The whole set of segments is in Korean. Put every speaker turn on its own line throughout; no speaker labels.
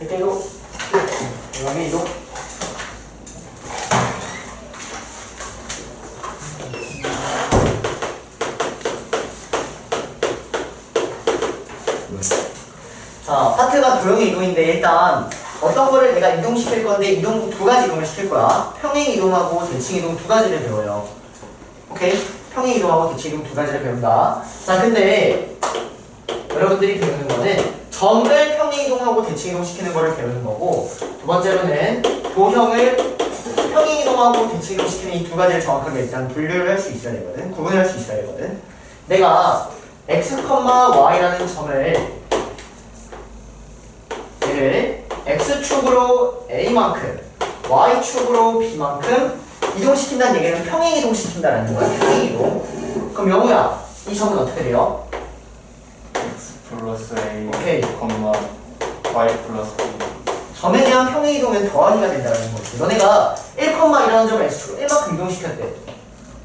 이때로 여기 이동 자 파트가 도형의 이동인데 일단 어떤 거를 내가 이동시킬 건데 이동 두 가지 이동을 시킬 거야. 평행 이동하고 대칭 이동 두 가지를 배워요. 오케이? 평행 이동하고 대칭 이동 두 가지를 배운다. 자 근데 여러분들이 배우는 거는 점을 평행 이동하고 대칭 이동 시키는 거를 배우는 거고 두 번째로는 도형을 평행 이동하고 대칭 이동 시키는 이 두 가지를 정확하게 일단 분류를 할 수 있어야 되거든 구분을 할 수 있어야 되거든 내가 x, y라는 점을 얘를 x축으로 a만큼 y축으로 b만큼 이동시킨다는 얘기는 평행 이동시킨다는 거야 평행 이동 그럼 영우야 이 점은 어떻게 돼요?
x 플러스 a,
오케이.
콤마 y 플러스 b.
점에 대한 평행 이동은 더하기가 된다는 거지. 너네가 1,1라는 점을 x축으로 1만큼 이동시켰대.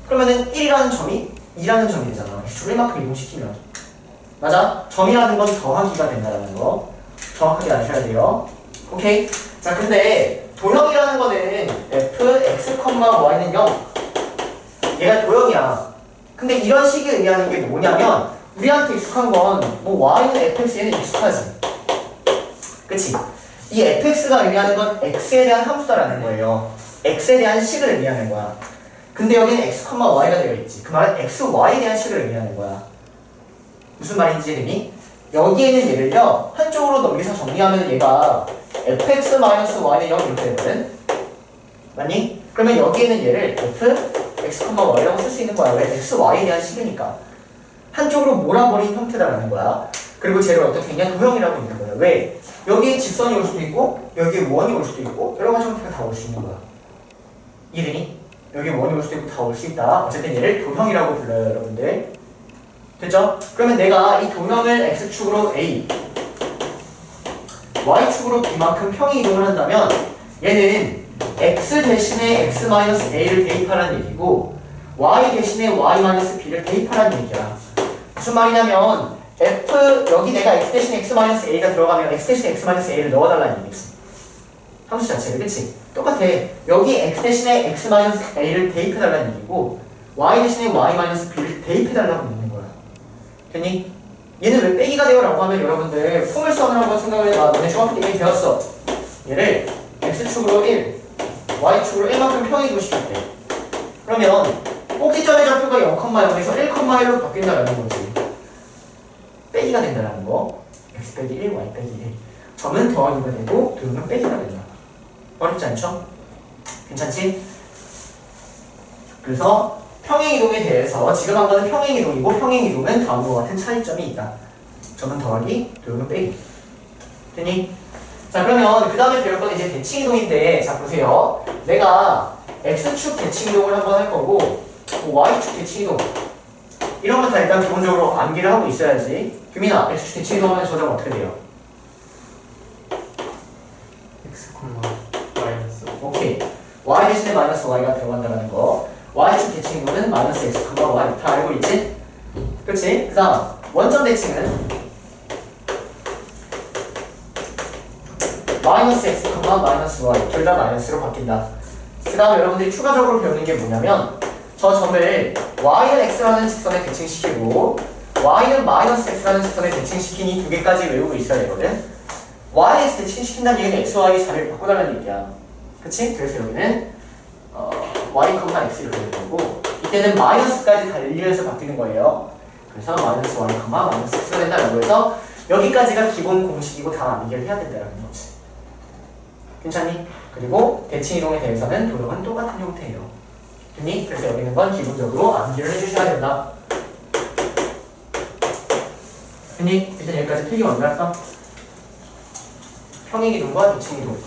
그러면은 1이라는 점이 2라는 점이 되잖아. x축으로 1만큼 이동시키면. 맞아? 점이라는 건 더하기가 된다는 거. 정확하게 아셔야 돼요. 오케이? 자, 근데 도형이라는 거는 f, x, y는 0. 얘가 도형이야. 근데 이런 식이 의미하는 게 뭐냐면 우리한테 익숙한 건 뭐 y는 fx, 얘는 익숙하지. 그치? 이 fx가 의미하는 건 x에 대한 함수다라는 거예요. x에 대한 식을 의미하는 거야. 근데 여기는 x, y가 되어 있지. 그 말은 x, y에 대한 식을 의미하는 거야. 무슨 말인지 이름이? 여기에는 얘를요 한쪽으로 넘겨서 정리하면 얘가 fx-y는 0 이렇게 되거든. 맞니? 그러면 여기에는 얘를 f, x, y라고 쓸 수 있는 거야. 왜? x, y에 대한 식이니까. 한쪽으로 몰아버린 형태다라는 거야. 그리고 쟤를 어떻게 했냐? 도형이라고 있는 거야. 왜? 여기에 직선이 올 수도 있고 여기에 원이 올 수도 있고 여러 가지 형태가 다 올 수 있는 거야. 이해되니? 여기에 원이 올 수도 있고 다 올 수 있다. 어쨌든 얘를 도형이라고 불러요, 여러분들. 됐죠? 그러면 내가 이 도형을 x축으로 a, y축으로 b만큼 평행 이동을 한다면 얘는 x 대신에 x-a를 대입하라는 얘기고 y 대신에 y-b를 대입하라는 얘기야. 무슨 말이냐면 f 여기 내가 x 대신에 x-a가 들어가면 x 대신에 x-a를 넣어달라는 얘기지. 함수 자체를 그치? 똑같아. 여기 x 대신에 x-a를 대입해달라는 얘기고 y 대신에 y-b를 대입해달라고 묻는 거야. 됐니? 얘는 왜 빼기가 돼요? 라고 하면 여러분들 포물선을 한번 생각을 해봐. 너네 중학교 때 이미 배웠어. 얘를 x축으로 1, y축으로 1만큼 평행이동 시켰대. 그러면 꼭지점의 좌표가 0,0에서 1,1로 바뀐다라는 거지. 빼기가 된다는 거. x 빼기 1, y 빼기 1. 점은 더하기가 되고 도형은 빼기가 된다. 어렵지 않죠? 괜찮지? 그래서 평행이동에 대해서 지금 한 거는 평행이동이고 평행이동은 다음과 같은 차이점이 있다. 점은 더하기, 도형은 빼기. 됐니? 자 그러면 그 다음에 배울 건 이제 대칭이동인데 자 보세요. 내가 x축 대칭이동을 한번 할 거고 뭐 y축 대칭이동 이런 건다 일단 기본적으로 암기를 하고 있어야지. 규민아, x축 대칭이동 하면 저점 어떻게 돼요?
x 마이너스
오케이. y 대신에 마이너스 y가 들어간다는 거. y축 대칭이동은 마이너스 x, y 다 알고 있지? 그치? 그 다음 원점 대칭은 마이너스 x, 마이너스 y 둘 다 마이너스로 바뀐다. 그 다음 여러분들이 추가적으로 배우는 게 뭐냐면 저 점을 y는 x라는 직선에 대칭시키고 y는 마이너스 x라는 직선에 대칭시킨 이두 개까지 외우고 있어야 되거든. y에 대칭시킨다는 얘기는 x, y 자리를 바꿔달라는 얘기야. 그치? 그래서 여기는 어, y, x 이렇게 되는 거고 이때는 마이너스까지 다 일리에서 바뀌는 거예요. 그래서 마이너스 y, 마이너스 x가 된다라고 해서 여기까지가 기본 공식이고 다 암기를 해야 된다는 거지. 괜찮니? 그리고 대칭 이동에 대해서는 도형은 똑같은 형태예요. 됐니? 그래서 여기는 건 기본적으로 암기를 해주셔야 된다. 됐니? 일단 여기까지 필기 먼저 할까? 평행이동과 대칭이동.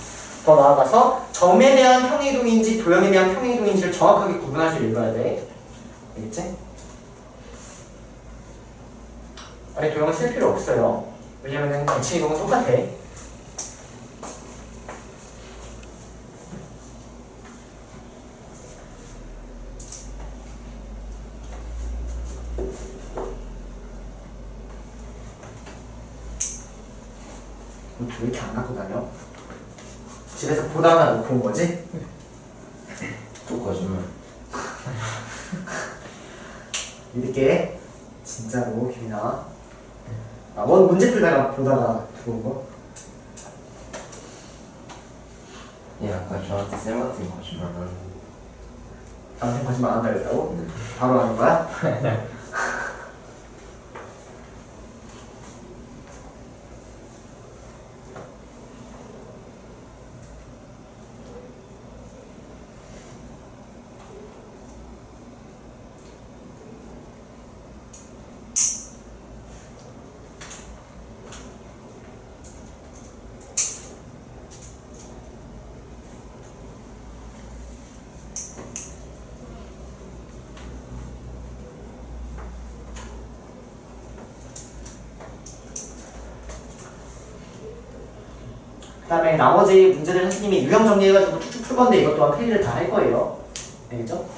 더 나아가서 점에 대한 평행이동인지 도형에 대한 평행이동인지를 정확하게 구분해서 읽어야 돼. 알겠지? 아니 도형은 쓸 필요 없어요. 왜냐면은 대칭이동은 똑같아. 왜 이렇게 안 안 갖고 다녀? 집에서 보다가 놓고 온 거지?
또 거짓말.
믿을게. 진짜로, 김이나. 아, 뭔 문제 풀다가 보다가 두고 온 거?
얘 아까 저한테 쌤 같은 거짓말 하는
나한테 거짓말 안 한다 그랬다고? 바로 하는 거야? 그 다음에 나머지 문제들 선생님이 유형 정리해가지고 쭉쭉 풀 건데 이것 또한 필기를 다 할 거예요. 알겠죠?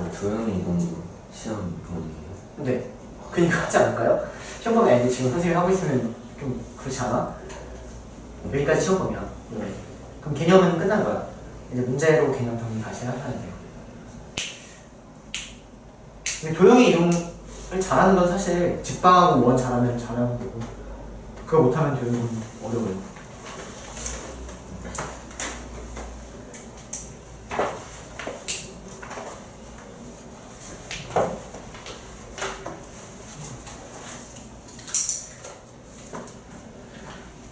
야, 도영이 이건 시험 보는
근데 그니까 하지 않을까요? 시험 범위 아닌데 지금 선생님이 하고 있으면 좀 그렇지 않아? 여기까지 시험 범위야. 네. 그럼 개념은 끝난 거야. 이제 문제로 개념 정리 다시 하면 돼요. 근데 도형의 이동을 잘하는 건 직방하고 원 잘하면 잘하는 거고 그거 못하면 도형은 어려워요.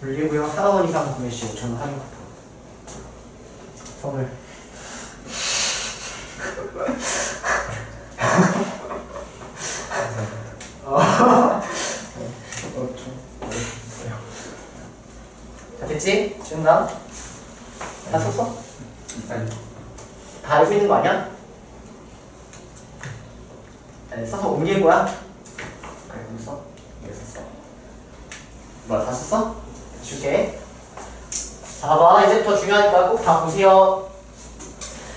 물리구역 4원 이상 구매 시 5천 원 할인 쿠폰 선물 어, 좀 어려웠어요. 자 됐지? 지은가? 다 썼어?
아니
다 알고 있는 거 아니야? 네, 써서 옮길 거야? 그래, 그럼 써. 이거 썼어. 뭐야, 다 썼어? 줄게. 자, 봐봐. 이제부터 중요하니까 꼭 다 보세요.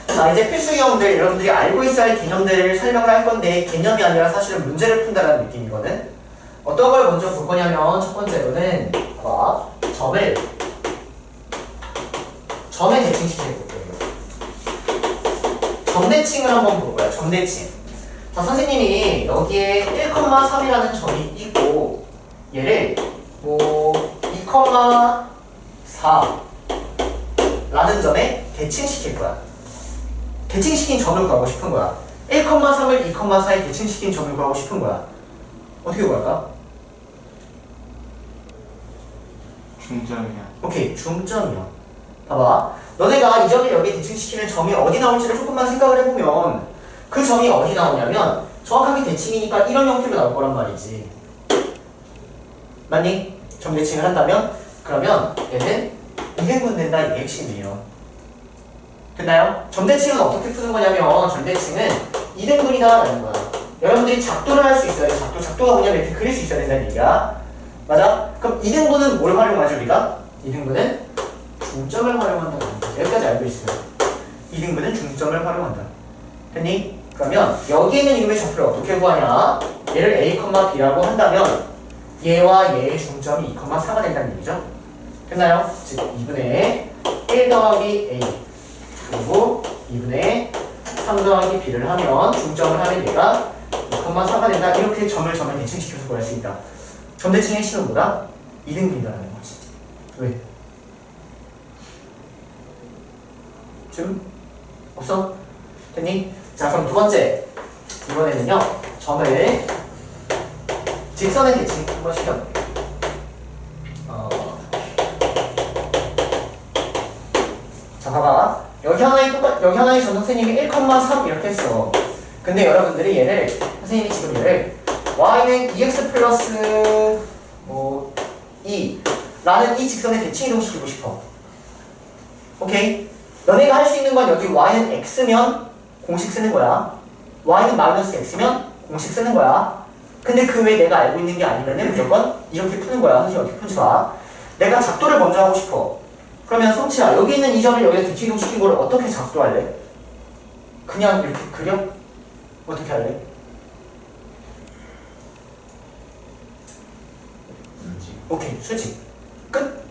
자, 이제 필수 개념들, 여러분들이 알고 있어야 할 개념들을 설명을 할 건데, 개념이 아니라 사실은 문제를 푼다는 느낌이거든. 어떤 걸 먼저 볼 거냐면, 첫 번째로는, 봐봐. 점을, 점에 대칭시켜 볼 거예요. 점대칭을 한번 볼 거야. 점대칭. 자, 선생님이 여기에 1,3이라는 점이 있고 얘를 뭐 2,4 라는 점에 대칭시킬 거야. 대칭시킨 점을 구하고 싶은 거야. 1,3을 2,4에 대칭시킨 점을 구하고 싶은 거야. 어떻게 구할까?
중점이야
오케이, 중점이야. 봐봐. 너네가 이 점을 여기에 대칭시키면 점이 어디 나올지를 조금만 생각을 해보면 그 점이 어디 나오냐면 정확하게 대칭이니까 이런 형태로 나올 거란 말이지. 맞니? 점 대칭을 한다면 그러면 얘는 이행분 된다 이게 핵심이에요. 됐나요? 점 대칭은 어떻게 푸는 거냐면 점 대칭은 이등분이다 라는 거야. 여러분들이 작도를 할 수 있어야 돼. 작도. 작도가 뭐냐면 이렇게 그릴 수 있어야 된다는 얘기야. 맞아? 그럼 이등분은 뭘 활용하죠 우리가? 이등분은 중점을 활용한다는 거야. 여기까지 알고 있어요. 이등분은 중점을 활용한다. 됐니? 그러면 여기 있는 이름의 좌표를 어떻게 구하냐? 얘를 a, b라고 한다면 얘와 얘의 중점이 2, 4가 된다는 얘기죠. 됐나요? 즉 2분의 1 더하기 a 그리고 2분의 3 더하기 b를 하면 중점을 하는 얘가 2, 4가 된다. 이렇게 점을 점을 대칭시켜서 구할 수 있다. 점 대칭의 핵심은 뭐다? 이등분이라는 거지. 왜? 좀 없어? 됐니? 자 그럼 두 번째 이번에는요 점을 직선의 대칭 한번 시켜볼게요 어. 자 봐봐 여기 하나의 똑같 여기 하나의 전 선생님이 1,3 이렇게 했어 근데 여러분들이 얘를 선생님이 지금 얘를 y는 2x 플러스 뭐 2 라는 이 직선의 대칭 이동시키고 싶어 오케이 너네가 할 수 있는 건 여기 y는 x면 공식 쓰는 거야. y는 마이너스 x면 공식 쓰는 거야. 근데 그 외에 내가 알고 있는 게 아니면은 무조건 이렇게 푸는 거야. 선생님 어떻게 푸는지 봐. 내가 작도를 먼저 하고 싶어. 그러면 성치야 여기 있는 이 점을 여기다 뒤치동 시킨 거를 어떻게 작도할래? 그냥 이렇게 그려? 어떻게 할래? 오케이 수직 끝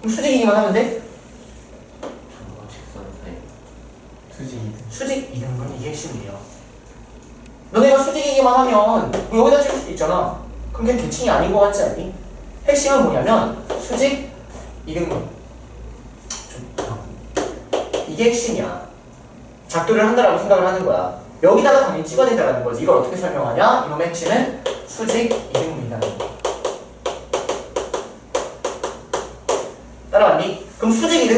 그럼 수직이기만 하면 돼?
점과 직선 사이
수직이
수직 이등분 이게 핵심이에요. 너네가 수직이기만 하면 뭐 여기다 찍을 수도 있잖아. 그럼 그게 대칭이 아닌 것 같지 않니? 핵심은 뭐냐면 수직 이등분. 이게 핵심이야. 작도를 한다라고 생각을 하는 거야. 여기다가 당연히 찍어야 된다는 거지. 이걸 어떻게 설명하냐? 이놈의 핵심은 수직 이등분이라는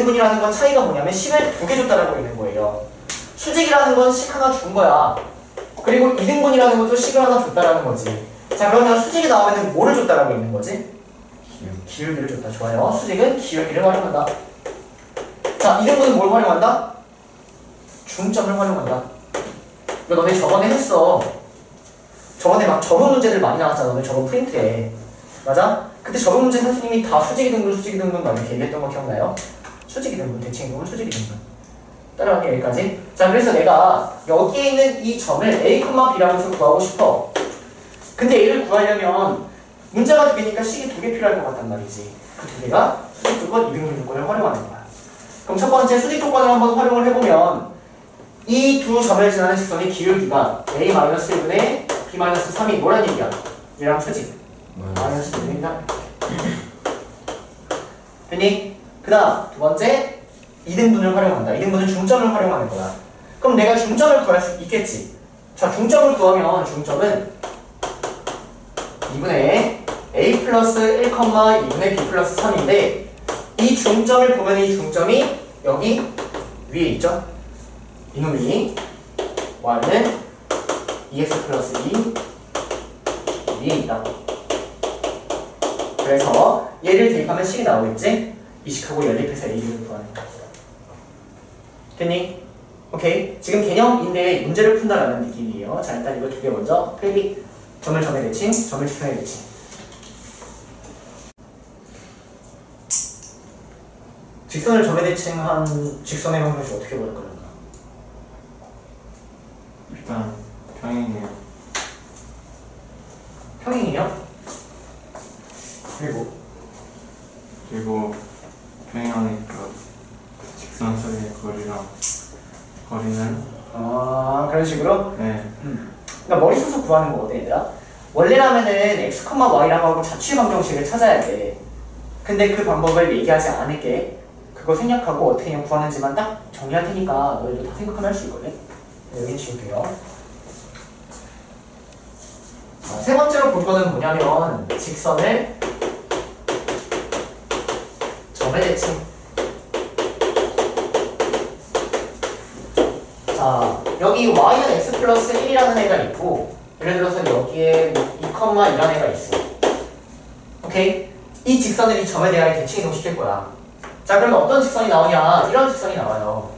2등분이라는 건 차이가 뭐냐면 10을 두 개 줬다라고 있는 거예요. 수직이라는 건 10 하나 준 거야. 그리고 2등분이라는 것도 10을 하나 줬다라는 거지. 자 그러면 수직이 나오면 뭐를 줬다라고 있는 거지? 기울기를 줬다. 좋아요. 수직은 기울기를 활용한다. 자, 2등분은 뭘 활용한다? 중점을 활용한다. 너네 저번에 했어. 저번에 막 적응 문제들 많이 나왔잖아. 너네 저번 프린트에. 맞아? 그때 적응 문제 선생님이 다 수직이 등분, 수직이 등분 막 이렇게 얘기했던 거 기억나요? 수직이 등분, 대칭 등분, 수직이 등분. 따라가기 여기까지. 자, 그래서 내가 여기에 있는 이 점을 a, b라고 해서 구하고 싶어. 근데 a를 구하려면 문자가 두 개니까 식이 두 개 필요할 것 같단 말이지. 그 두 개가 수직 조건, 이등분 조건을 활용하는 거야. 그럼 첫 번째 수직 조건을 한번 활용을 해보면 이 두 점을 지나는 직선의 기울기가 a-1분의 b-3이 뭐란 얘기야? 얘랑 수직.
뭐야
마이너스 1이다. 됐니? 그 다음 두 번째 2등분을 활용한다. 2등분은 중점을 활용하는 거야. 그럼 내가 중점을 구할 수 있겠지. 자, 중점을 구하면 중점은 2분의 a 플러스 1, 2분의 b 플러스 3인데 이 중점을 보면 이 중점이 여기 위에 있죠? 이놈이 y는 2x 플러스 2 위에 있다. 그래서 얘를 대입하면 식이 나오겠지? 이식하고 연립해서 a를 구하는. 됐니? 오케이. 지금 개념인데 문제를 푼다라는 느낌이에요. 자, 일단 이거 두 개 먼저 클릭. 점을 점에 대칭, 점을 직선에 대칭. 직선을 점에 대칭한 직선의 방정식 어떻게 보일 거냐?
일단 평행이에요.
평행이요? 그리고
그리고 평행하니까 직선 사이의 거리랑 거리는?
아 그런 식으로?
네.
그러니까 머리 써서 구하는 거거든 얘들아? 원래라면은 x, y라고 하고 자취 방정식을 찾아야 돼. 근데 그 방법을 얘기하지 않을게. 그거 생략하고 어떻게 구하는지만 딱 정리할 테니까 너희도 다 생각하면 할 수 있거든. 여기 지울게요. 자, 세 번째로 볼 거는 뭐냐면 직선을 점에 대칭 자, 여기 y는 x 플러스 1이라는 애가 있고 예를 들어서 여기에 2,2라는 애가 있어. 오케이? 이 직선을 이 점에 대하여 대칭 이동시킬 거야. 자, 그러면 어떤 직선이 나오냐? 이런 직선이 나와요.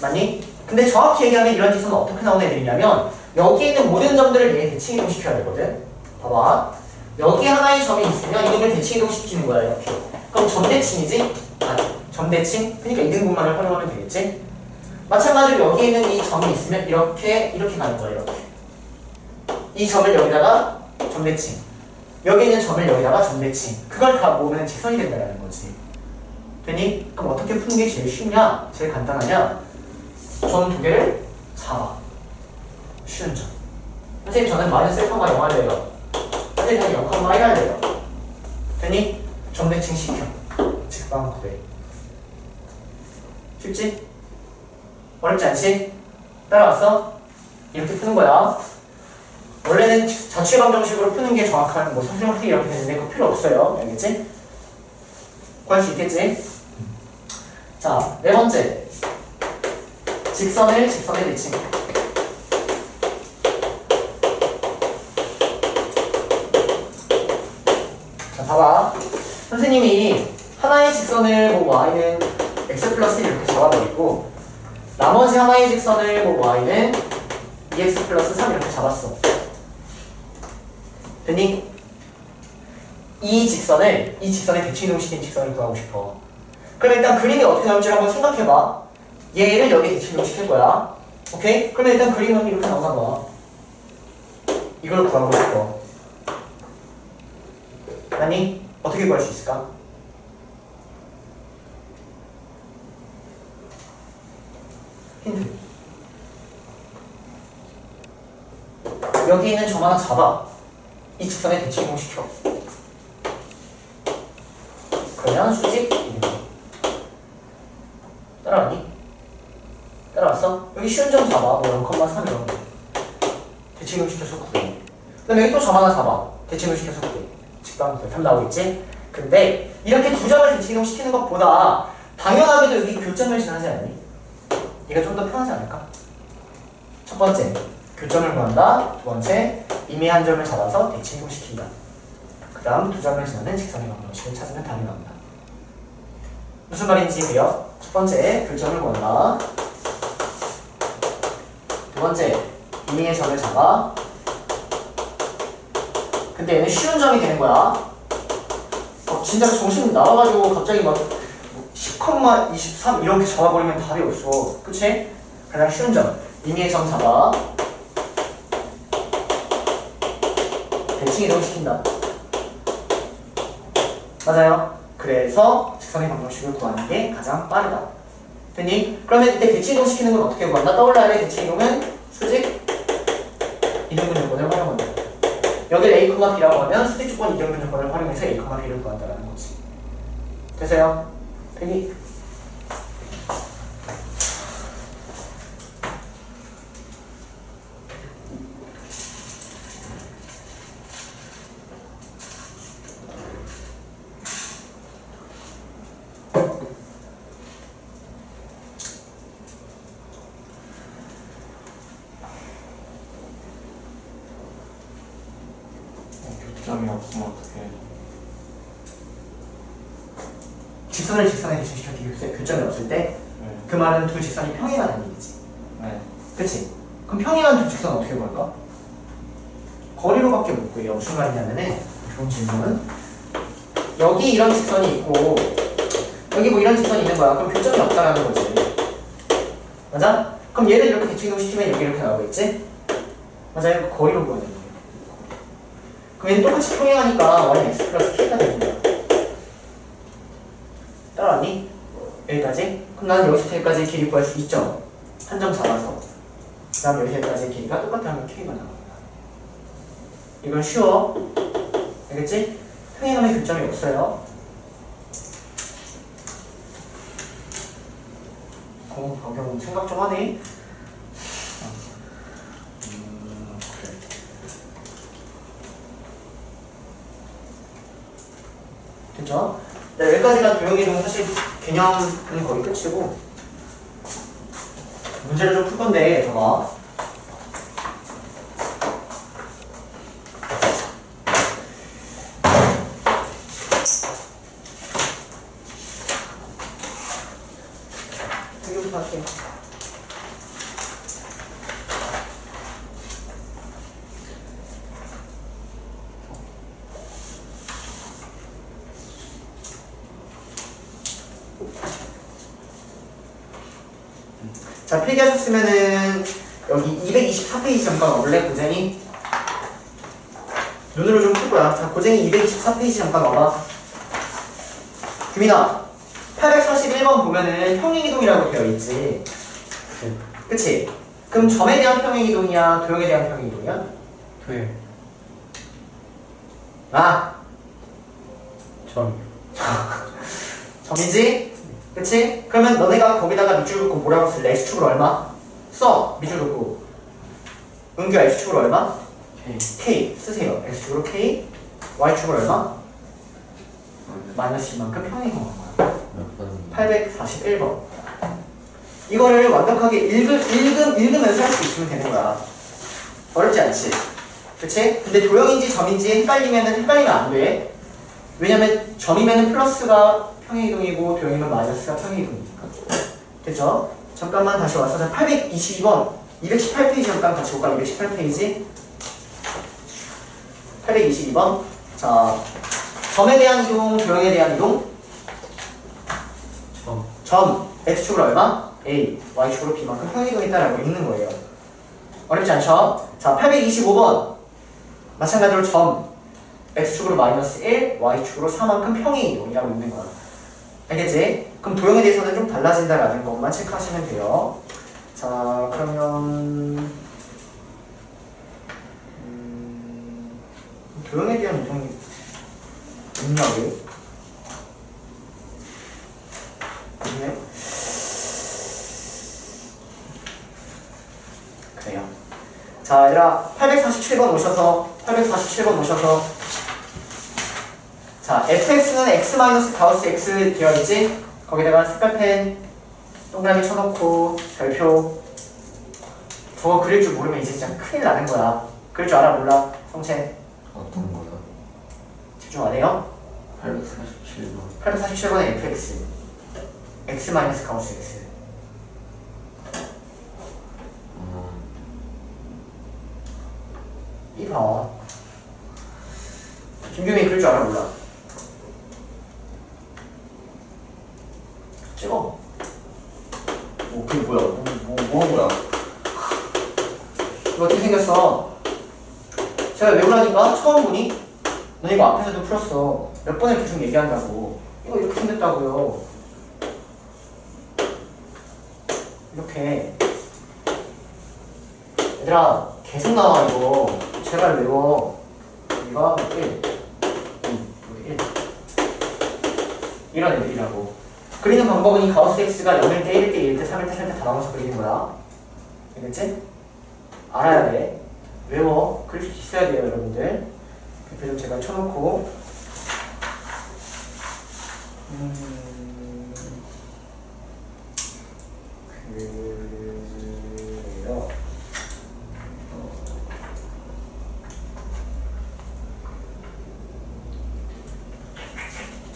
맞니? 근데 정확히 얘기하면 이런 직선은 어떻게 나오는 애들이냐면 여기에 있는 모든 점들을 얘 대칭 이동시켜야 되거든. 봐봐. 여기 하나의 점이 있으면 이놈을 대칭 이동 시키는 거야, 이렇게. 그럼 점대칭이지? 아니, 점대칭? 그러니까 이등분만을 활용하면 되겠지? 마찬가지로 여기 있는 이 점이 있으면 이렇게 이렇게 가는 거예요 이렇게 이 점을 여기다가 점대칭 여기 있는 점을 여기다가 점대칭 그걸 다 모으면 직선이 된다는 거지 되니? 그럼 어떻게 푸는 게 제일 쉽냐? 제일 간단하냐? 점 두 개를 잡아 쉬운 점 선생님 저는 마이너스 1,0 할래요 선생님 저는 0,1 할래요 되니? 점대칭 시켜 직방 구배 쉽지? 어렵지 않지? 따라왔어? 이렇게 푸는 거야. 원래는 자취 방 정식으로 푸는 게 정확한 뭐 선생님 이렇게 되는데 그거 필요 없어요. 알겠지? 구할 수 있겠지? 자, 네 번째. 직선을 직선에 대칭. 자, 봐봐. 선생님이 하나의 직선을 뭐 y는 x 플러스 이렇게 잡아버리고 나머지 하나의 직선을 뭐 y는 2x 플러스 3 이렇게 잡았어. 됐니? 이 직선을 이 직선의 대칭 이동시킨 직선을 구하고 싶어. 그럼 일단 그림이 어떻게 나올지 한번 생각해봐. 얘를 여기 대칭 이동시킬 거야. 오케이? 그러면 일단 그림은 이렇게 나오나 봐. 이걸 구하고 싶어. 아니 어떻게 구할 수 있을까? 힌트. 여기 있는 점 하나 잡아. 이 직선에 대칭 이동시켜. 그러면 수직 이동 따라가니? 따라왔어? 여기 쉬운 점 잡아. 뭐 0,3 이런 거. 대칭 이동시켜서 구해. 그 다음에 여기 또 점 하나 잡아. 대칭 이동시켜서 구해 직방들 답 나오겠지? 근데 이렇게 두 점을 이동시키는 것보다 당연하게도 여기 교점을 지나지 않니? 이게 좀더 편하지 않을까? 첫 번째, 교점을 구한다. 두 번째, 이미 한 점을 잡아서 대칭 이동시킨다. 그 다음 두 점을 지나는 직선의 방정식을 찾으면 나온다. 무슨 말인지 이해요? 첫 번째, 교점을 구한다. 두 번째, 이미의 점을 잡아. 근데 얘는 쉬운 점이 되는 거야. 어, 진짜 정신 나와가지고 갑자기 막 10,23 이렇게 잡아버리면 답이 없어. 그치? 가장 쉬운 점. 임의의 점 잡아. 대칭 이동시킨다. 맞아요. 그래서 직선의 방정식을 구하는 게 가장 빠르다. 됐니? 그러면 이때 대칭 이동시키는 건 어떻게 구한다? 떠올라야 돼. 대칭 이동은 수직 활용한다. 여기 A, B라고 하면 수직 조건 이등분 조건을 활용해서 A, B를 구한다라는 거지. 되세요? 되니?
교점이 없으면 어떻게 해?
직선에 대칭시켜 교세 교점이 없을 때그
네.
말은 두 직선이 평행하다는 얘기지.
네.
그치? 그럼 평행한 두 직선 어떻게 볼까? 거리로밖에 못 구해요. 무슨 말이냐면은 좋은 질문. 여기 이런 직선이 있고 여기 뭐 이런 직선이 있는 거야. 그럼 교점이 없다라는 거지. 맞아? 그럼 얘를 이렇게 대칭이동시키면 여기 이렇게 나오겠지? 맞아요. 그 거리로 구하는 거예요. 그럼 얘는 똑같이 평행하니까 y는 x 플러스 k가 되는 거야. 따라왔니? 여기까지? 그럼 나는 여기서 여기까지 길이 구할 수 있죠? 한 점 잡아서 그 다음 여기까지의 길이가 똑같다면 k가 나옵니다 이건 쉬워 알겠지? 평행하면 교점이 없어요 공 적용 생각 좀 하네
음.
됐죠? 네, 여기까지가 도형이동 사실 개념은 거의 끝이고. 문제를 좀 풀 건데 봐봐 필기하셨으면은 여기 224페이지 잠깐 와볼래 고쟁이? 눈으로 좀풀 거야 자 고쟁이 224페이지 잠깐 와봐 규민아 841번 보면은 평행이동이라고 되어 있지 그치? 그럼 점에 대한 평행이동이야 도형에 대한 평행이동이야?
토요일 아점
점이지? 그치? 그러면 너네가 거기다가 밑줄 긋고 뭐라고 쓸래? X축으로 얼마? 써! 밑줄 긋고 은규야 X축으로 얼마?
K
K 쓰세요 X축으로 K Y축으로 얼마? 마이너스 2만큼 평행이동한 거야
몇 번?
841번 이거를 완벽하게 읽으, 읽음, 읽으면서 할 수 있으면 되는 거야 어렵지 않지? 그치? 근데 도형인지 점인지 헷갈리면 헷갈리면 안 돼. 왜냐면 점이면 플러스가 평행이동이고 도형이면 마이너스가 평행이동이니까. 됐죠? 잠깐만 다시 와서 자, 822번 218페이지 잠깐 같이 볼까? 218페이지 822번 자 점에 대한 이동, 도형에 대한 이동
점
점 x축으로 얼마? a, y축으로 b만큼 평행이동이 있다라고 읽는 거예요. 어렵지 않죠? 자, 825번 마찬가지로 점 x축으로 마이너스 1, y축으로 4만큼 평행 이동이라고 있는 거야. 알겠지? 그럼 도형에 대해서는 좀 달라진다라는 것만 체크하시면 돼요. 자, 그러면 음, 도형에 대한 있나 왜? 있네요. 그래요. 자, 얘들아 847번 오셔서 847번 오셔서 자, fx는 x 마이너스 가우스 x 되어 있지? 거기다가 색깔펜 동그라미 쳐놓고 별표 저거 그릴 줄 모르면 이제 진짜 큰일 나는 거야. 그릴 줄 알아 몰라? 성채
어떤 거요?
집중 안 해요?
847번
847번에 fx x 마이너스 가우스 x
어,
이봐 김규민이 그릴 줄 알아 몰라? 찍어 뭐 그게 뭐야 뭐, 뭐, 뭐 한 거야 이거 어떻게 생겼어 제가 왜 보니 너 이거 앞에서도 풀었어. 몇 번을 계속 얘기한다고. 이거 이렇게 생겼다고요. 이렇게. 얘들아 계속 나와 이거. 제발 외워. 여기가 1 여기 1 이런 애들이라고. 그리는 방법은 이 가우스 x가 0일 때 1일 때 2일 때 3일 때 4일 때 다 나눠서 그리는 거야. 알겠지? 알아야 돼. 외워. 그릴 수 있어야 돼요 여러분들 별표 좀 제가 쳐놓고 음... 그래요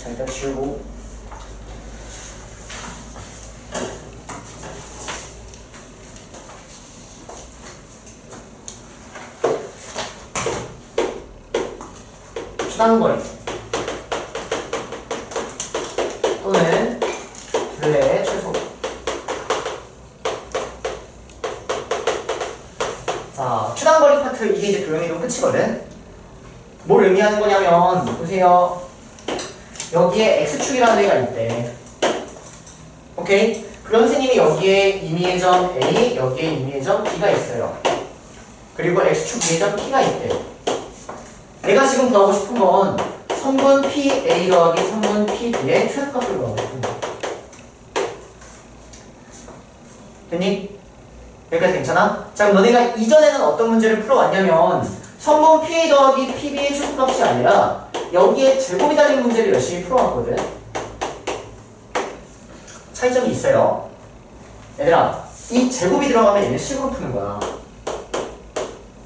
자 일단 지우고 추단거리 또는 둘레의 최소 자 추단거리 파트 이게 이제 도형이동 끝이거든 뭘 의미하는 거냐면 보세요 여기에 x축이라는 애가 있대. 오케이? 그럼 선생님이 여기에 임의의 점 A, 여기에 임의의 점 B가 있어요. 그리고 x축 위에 점 P가 있대. 내가 지금 구하고 싶은 건 PA 더하기 성분 PB의 최소값을 거야. 됐니? 여기까지 괜찮아? 자, 그럼 너네가 이전에는 어떤 문제를 풀어왔냐면 성분 PA 더하기 PB의 최소값이 아니라 여기에 제곱이 달린 문제를 열심히 풀어왔거든. 차이점이 있어요. 얘들아, 이 제곱이 들어가면 얘는 식으로 푸는 거야.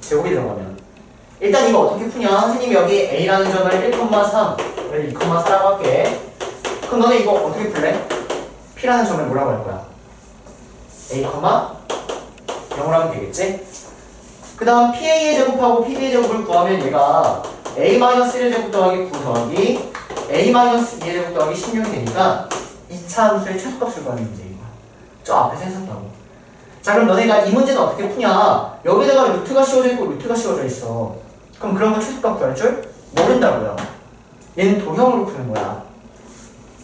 제곱이 들어가면. 일단 이거 어떻게 푸냐? 선생님이 여기 A라는 점을 1,3, 를 2,4라고 할게. 그럼 너네 이거 어떻게 풀래? P라는 점을 뭐라고 할 거야? A, 0으로 하면 되겠지? 그 다음 PA의 제곱하고 PB의 제곱을 구하면 얘가 A-1의 제곱 더하기 9 더하기 A-2의 제곱 더하기 16이 되니까 2차 함수의 최소값을 구하는 문제인 거야. 저 앞에서 했었다고. 자 그럼 너네가 이 문제는 어떻게 푸냐? 여기다가 루트가 씌워져 있고 루트가 씌워져 있어. 그럼 그런 거 최소값 구할 줄 모른다고요. 얘는 도형으로 푸는 거야.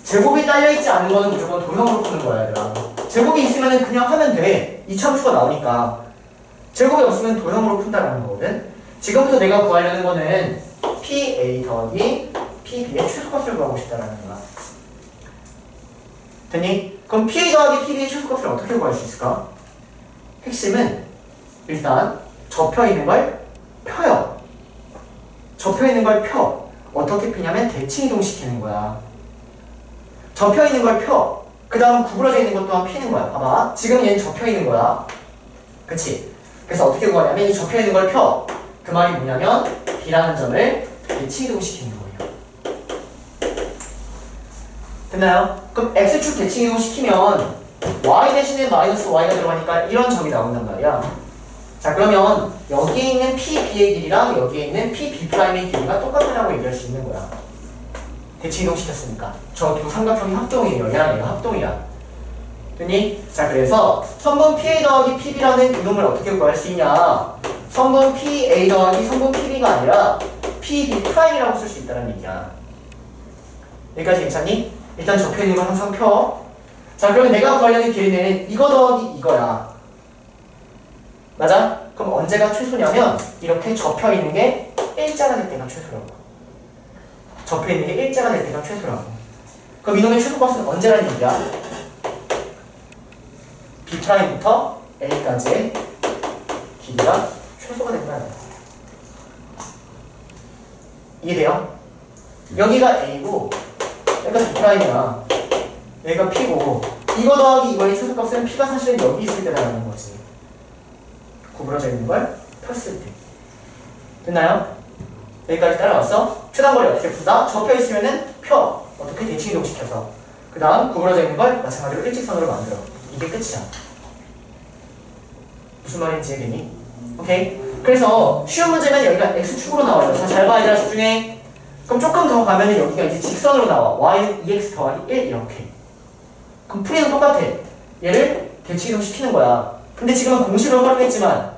제곱이 딸려있지 않은 거는 무조건 도형으로 푸는 거야 얘들아. 제곱이 있으면 그냥 하면 돼. 2차 함수가 나오니까. 제곱이 없으면 도형으로 푼다라는 거거든. 지금부터 내가 구하려는 거는 PA 더하기 PB의 최소값을 구하고 싶다라는 거야. 됐니? 그럼 PA 더하기 PB의 최소값을 어떻게 구할 수 있을까? 핵심은 일단 접혀 있는 걸 펴요. 접혀 있는 걸 펴. 어떻게 펴냐면 대칭 이동시키는 거야. 접혀 있는 걸 펴. 그 다음 구부러져 있는 것 또한 피는 거야. 봐봐. 지금 얘는 접혀 있는 거야. 그치? 그래서 어떻게 구하냐면 이 접혀 있는 걸 펴. 그 말이 뭐냐면 B라는 점을 대칭 이동시키는 거예요. 됐나요? 그럼 X축 대칭 이동시키면 Y 대신에 마이너스 Y가 들어가니까 이런 점이 나온단 말이야. 자 그러면 여기에 있는 PB의 길이랑 여기에 있는 PB'의 길이가 똑같다라고 얘기할 수 있는 거야. 대칭 이동시켰으니까. 저 두 삼각형이 합동이에요. 얘랑 얘가 합동이야. 됐니? 자 그래서 성분 PA 더하기 PB라는 이동을 어떻게 구할 수 있냐? 선분 PA 더하기 선분 PB가 아니라 P, B 프라임이라고 쓸 수 있다는 얘기야. 여기까지 괜찮니? 일단 접혀 있는 건 항상 펴. 자, 그러면 내가 구하려는 길이는 이거 더하기 이거야. 맞아? 그럼 언제가 최소냐면 이렇게 접혀 있는 게 일자가 될 때가 최소라고. 접혀 있는 게 일자가 될 때가 최소라고. 그럼 이놈의 최소값은 언제라는 얘기야? B'부터 A까지의 길이가 최소가 된다는 거야. 이해돼요? 여기가 A고 여기가 B'이야. 여기가 P고 이거 더하기 이거의 최소값은 P가 사실은 여기 있을 때라는 거지. 구부러져 있는 걸 폈을 때. 됐나요? 여기까지 따라왔어? 최단거리 어떻게 푼다? 접혀 있으면은 펴. 어떻게 대칭 이동시켜서. 그 다음 구부러져 있는 걸 마찬가지로 일직선으로 만들어. 이게 끝이야. 무슨 말인지 알겠니? 오케이? 그래서 쉬운 문제면 여기가 x축으로 나와요. 자, 잘 봐, 얘들아, 집중해. 그럼 조금 더 가면은 여기가 이제 직선으로 나와. y는 2x 더하기 1 이렇게. 그럼 풀이는 똑같아. 얘를 대칭 이동시키는 거야. 근데 지금은 공식을 활용했지만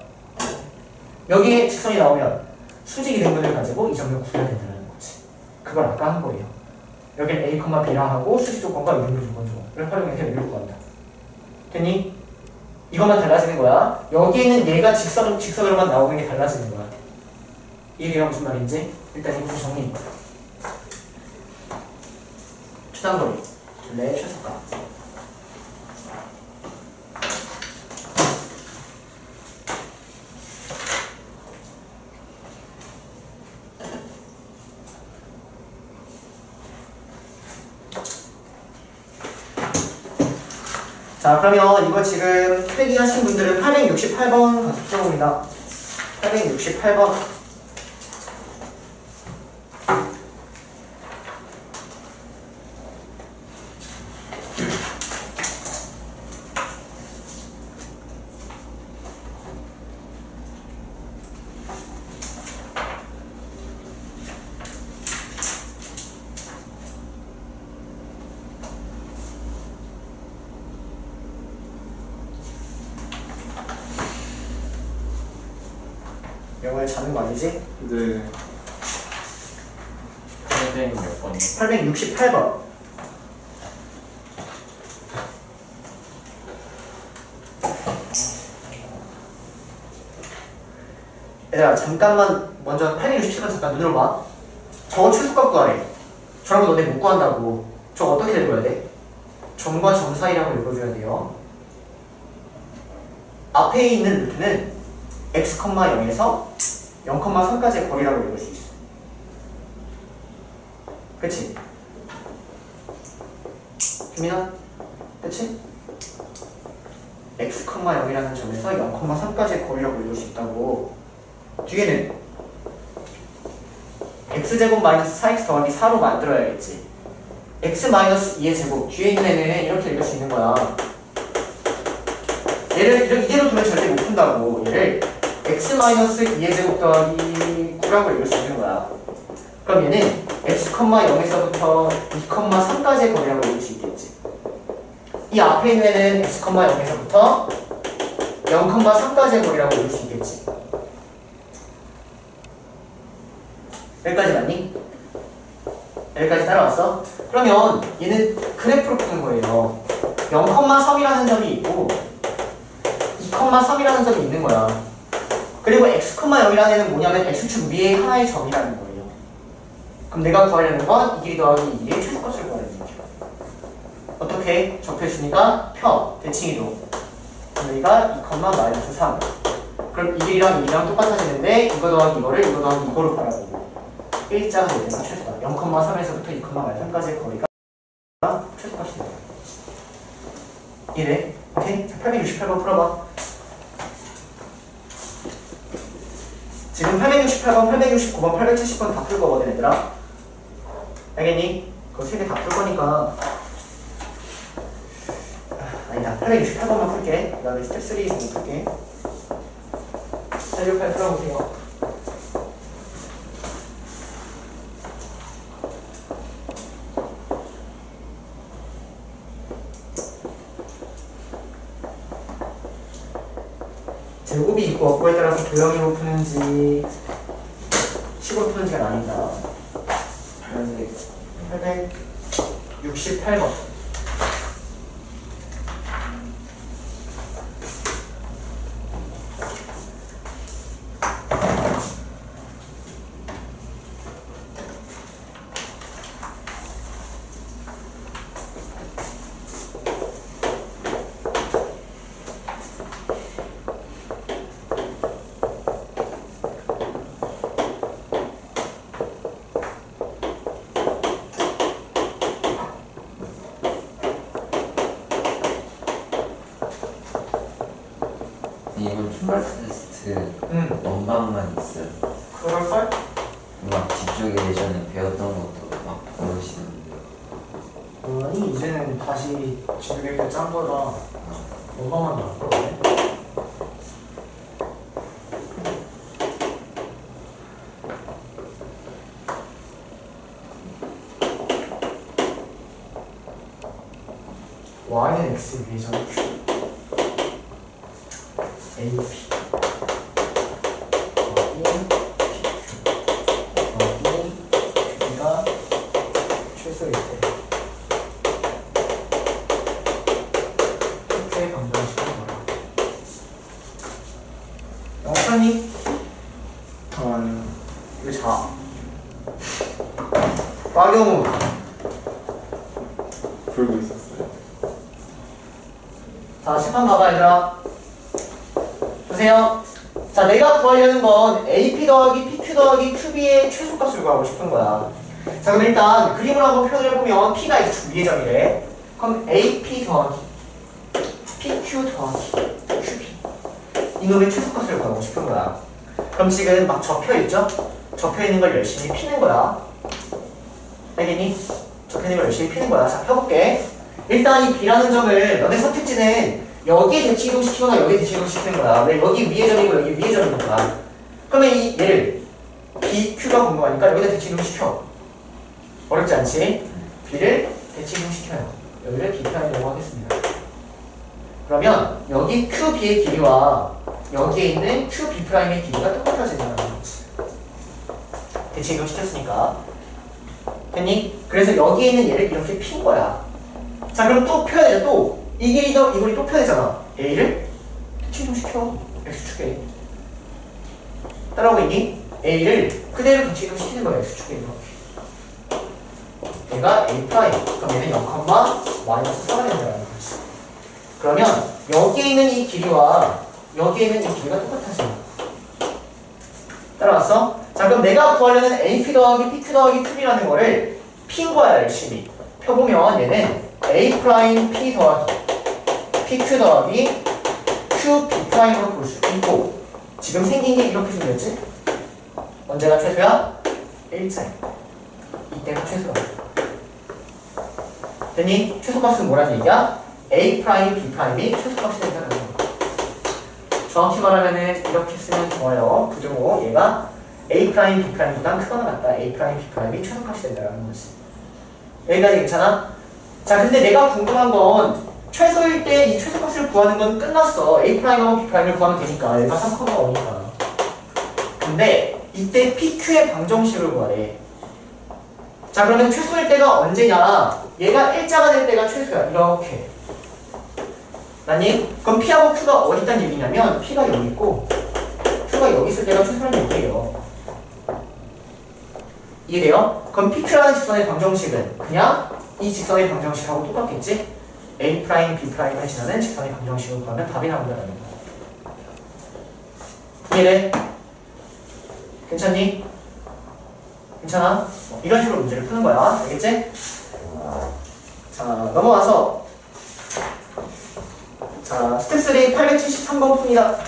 여기에 직선이 나오면 수직 이등분을 가지고 이 점을 구해야 된다는 거지. 그걸 아까 한 거예요. 여기는 a, b랑 하고 수직 조건과 이등분 조건을 활용해서 여기를 구한다. 됐니? 이것만 달라지는 거야. 여기에는 얘가 직선, 직선으로만 나오는 게 달라지는 거야. 이해가 무슨 말인지 일단 이거 정리. 최단거리, 둘레 최소값. 자 그러면 이거 지금 필기 하신 분들은 868번 적어봅니다. 868번 영어에 자는 거 아니지?
네.
선생님 몇 번이요?
868번 얘들아 잠깐만 먼저 867번 잠깐 눈으로 봐 저거 최소값 구하래 거 너네 못 구한다고 저거 어떻게 읽어야 돼? 점과 점 사이라고 읽어줘야 돼요 앞에 있는 루트는 x, 0에서 0,3까지의 거리라고 읽을 수 있어 그치? 주민아? 그치? x, 0이라는 점에서 0,3까지의 거리라고 읽을 수 있다고 뒤에는 x제곱 마이너스 4x 더하기 4로 만들어야겠지 x 마이너스 2의 제곱 뒤에 있는 애는 이렇게 읽을 수 있는 거야 얘를 이대로, 이대로 두면 절대 못 푼다고 얘를 x 마이너스 2의 제곱 더하기 9라고 읽을 수 있는 거야 그럼 얘는 x, 0에서부터 2,3까지의 거리라고 읽을 수 있겠지. 이 앞에 있는 애는 x, 0에서부터 0,3까지의 거리라고 읽을 수 있겠지. 여기까지 맞니? 여기까지 따라왔어? 그러면 얘는 그래프로 푸는 거예요. 0,3이라는 점이 있고 2,3이라는 점이 있는 거야. 그리고 x, 0이라는 애는 뭐냐면 x축 위에 하나의 점이라는 거예요. 그럼 내가 구하려는 건 이 길이 더하기 이의 최소값을 구하려는 거죠. 어떻게? 접했으니까 펴, 대칭이도. 그럼 여기가 2, 마이너스 3. 그럼 이 길이랑 이랑 똑같아지는데 이거 더하기 이거를 이거 더하기 이거로 바라보고 일자가 되는 최소값. 0,3에서부터 2, 마이너스 3까지의 거리가 최소값이 돼요. 이래. 오케이? 자, 868번 풀어봐. 지금 868번, 869번, 870번 다 풀 거거든, 얘들아. 알겠니? 그거 세 개 다 풀 거니까. 아, 아니다. 868번만 풀게. 그 다음에 스텝 3못 풀게. 868 풀어보세요. 없고에 따라서 도형으로 푸는지 식으로 푸는 시간 아니다. 868번.
이번 출발 테스트
응.
원방만 있어요.
그럴걸?
막 뒤쪽에 예전에 배웠던 것도 막 보시는데
아니 이제는 다시 진료를 짠 거라 원방만 나올 거네. y는 x 위전 q a p 여기 p q 여기 q가 최소일 때 최 방정식인 거야. 영찬이
아니
이거 자. 박영우
불고 있었어요.
자, 심판 봐봐, 얘들아. 보세요. 자, 내가 구하려는 건 AP 더하기 PQ 더하기 QB의 최소값을 구하고 싶은 거야. 자, 그럼 일단 그림을 한번 표현을 해보면 P가 X축 위의 점이래. 그럼 AP 더하기 PQ 더하기 QB. 이놈의 최소값을 구하고 싶은 거야. 그럼 지금 막 접혀있죠? 접혀있는 걸 열심히 피는 거야. 알겠니? 접혀있는 걸 열심히 피는 거야. 자, 펴볼게. 일단 이 B라는 점을 너네 선택지는 여기에 대치 이동 시키거나 여기에 대치 이동 시키는 거야. 왜 여기 위에 점이고 여기 위에 점이니까. 그러면 이 얘를 B, Q가 궁금하니까 여기다 대치 이동 시켜. 않지? B를 대치 이동시켜요. 여기를 B편이라고 하겠습니다. 그러면 여기 QB의 길이와 여기에 있는 QB'의 길이가. 대치 이동시켰으니까. 됐니? 그래서 여기에 있는 얘를 이렇게 핀 거야. 자 그럼 또 펴야 되죠 또 이게 이거 이걸 또 펴야 되잖아 A를 대치이동시켜 X축에 따라오고 있니? A를 그대로 대치이동시키는 거야 X축에 이렇게 얘가 A 프라임 그럼 얘는 0, 마이너스 4가 된다는 거지 그러면 여기에 있는 이 길이와 여기에 있는 이 길이가 똑같아져 따라왔어? 자 그럼 내가 구하려는 AP 더하기 PQ 더하기 QB라는 거를 핀 거야 열심히 펴보면 얘는 A 프라임 P 더하기 PQ 더하기 Q B 프라임으로 볼 수 있고 지금 생긴 게 이렇게 생겼지? 언제가 최소야? 1차 이때가 최소야 됐니? 최소값은 뭐라는 얘기야? A 프라임 B 프라임이 최소값이 된다는 거야 정확히 말하면은 이렇게 쓰면 좋아요 부등호 얘가 A 프라임 B 프라임보다 크거나 같다 A 프라임 B 프라임이 최소값이 된다는 거지 여기까지 괜찮아? 자, 근데 내가 궁금한 건 최소일 때 이 최소값을 구하는 건 끝났어. A'하고 B'을 구하면 되니까. 얘가 3,5니까. 근데 이때 PQ의 방정식을 구하래. 자, 그러면 최소일 때가 언제냐? 얘가 일자가 될 때가 최소야. 이렇게. 맞니? 그럼 P하고 Q가 어디 있다는 얘기냐면 P가 여기 있고 Q가 여기 있을 때가 최소라는 얘기예요. 이해돼요? 그럼 PQ라는 직선의 방정식은 그냥 이 직선의 방정식하고 똑같겠지? A 프라임, B 프라임을 지나는 직선의 방정식을 구하면 답이 나온다는 거. 이해돼? 괜찮니? 괜찮아? 어, 이런 식으로 문제를 푸는 거야. 알겠지? 자, 넘어와서 자, 스텝 3 873번 풉니다.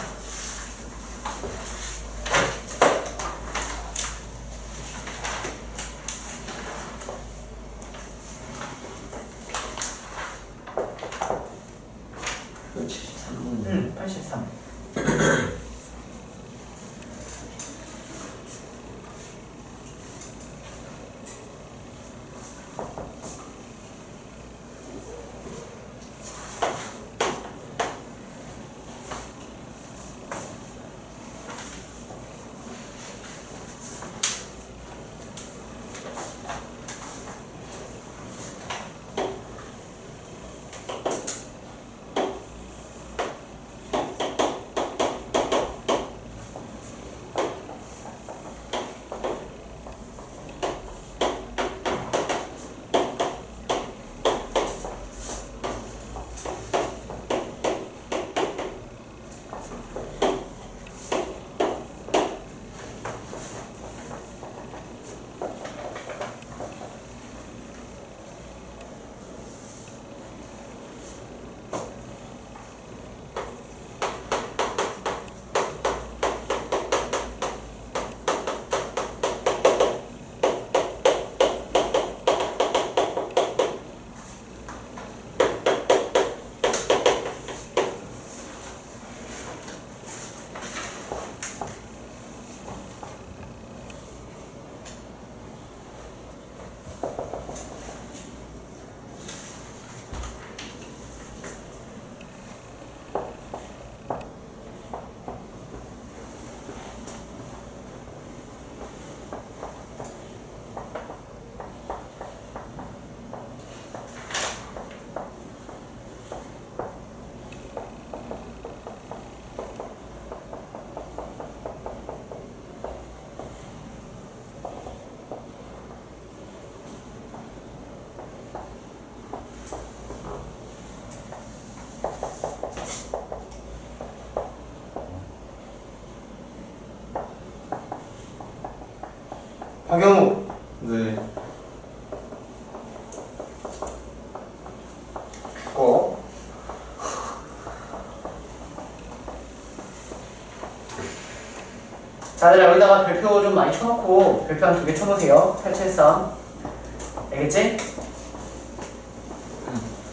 박영우
네.
거. 자, 얘들아 여기다가 별표 좀 많이 쳐놓고 별표 한 두 개 쳐놓으세요. 8713. 알겠지?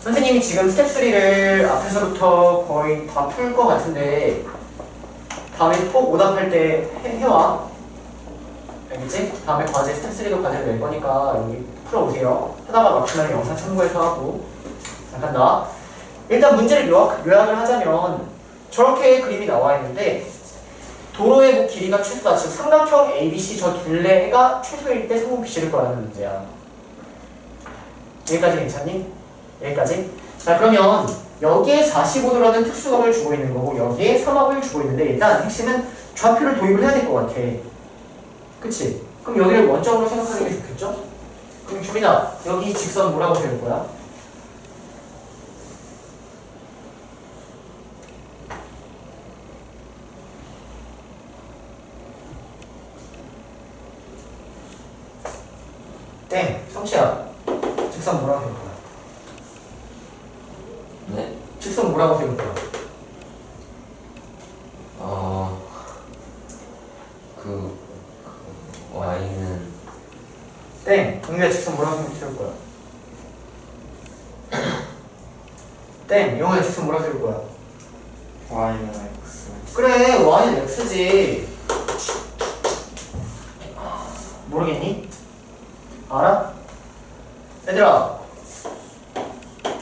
선생님이 지금 스텝 3를 앞에서부터 거의 다 풀 것 같은데 다음에 꼭 오답할 때 해, 해와. 다음에 과제 스텝 3도 과제를 낼 거니까 여기 풀어오세요. 하다가 막히면 영상 참고해서 하고. 자, 간다. 일단 문제를 요약, 요약을 하자면 저렇게 그림이 나와 있는데 도로의 뭐 길이가 최소다. 즉 삼각형 ABC 저 둘레가 최소일 때 선분 BC를 구하는 문제야. 여기까지 괜찮니? 여기까지? 자 그러면 여기에 45도라는 특수각을 주고 있는 거고 여기에 삼각을 주고 있는데 일단 핵심은 좌표를 도입을 해야 될 것 같아. 그치? 그럼 여기를 원점으로 생각하는 게 좋겠죠? 그럼 주민아 여기 직선 뭐라고 세울 거야? 땡! 성치야 직선 뭐라고 세울 거야?
네?
직선 뭐라고 세울 거야?
어, 그, 그 Y는
땡! 영규야 직선 뭐라고 세울 거야? 땡! 영호야 직선 뭐라고 세울 거야?
Y는 X.
그래 y는 x지 모르겠니? 알아? 얘들아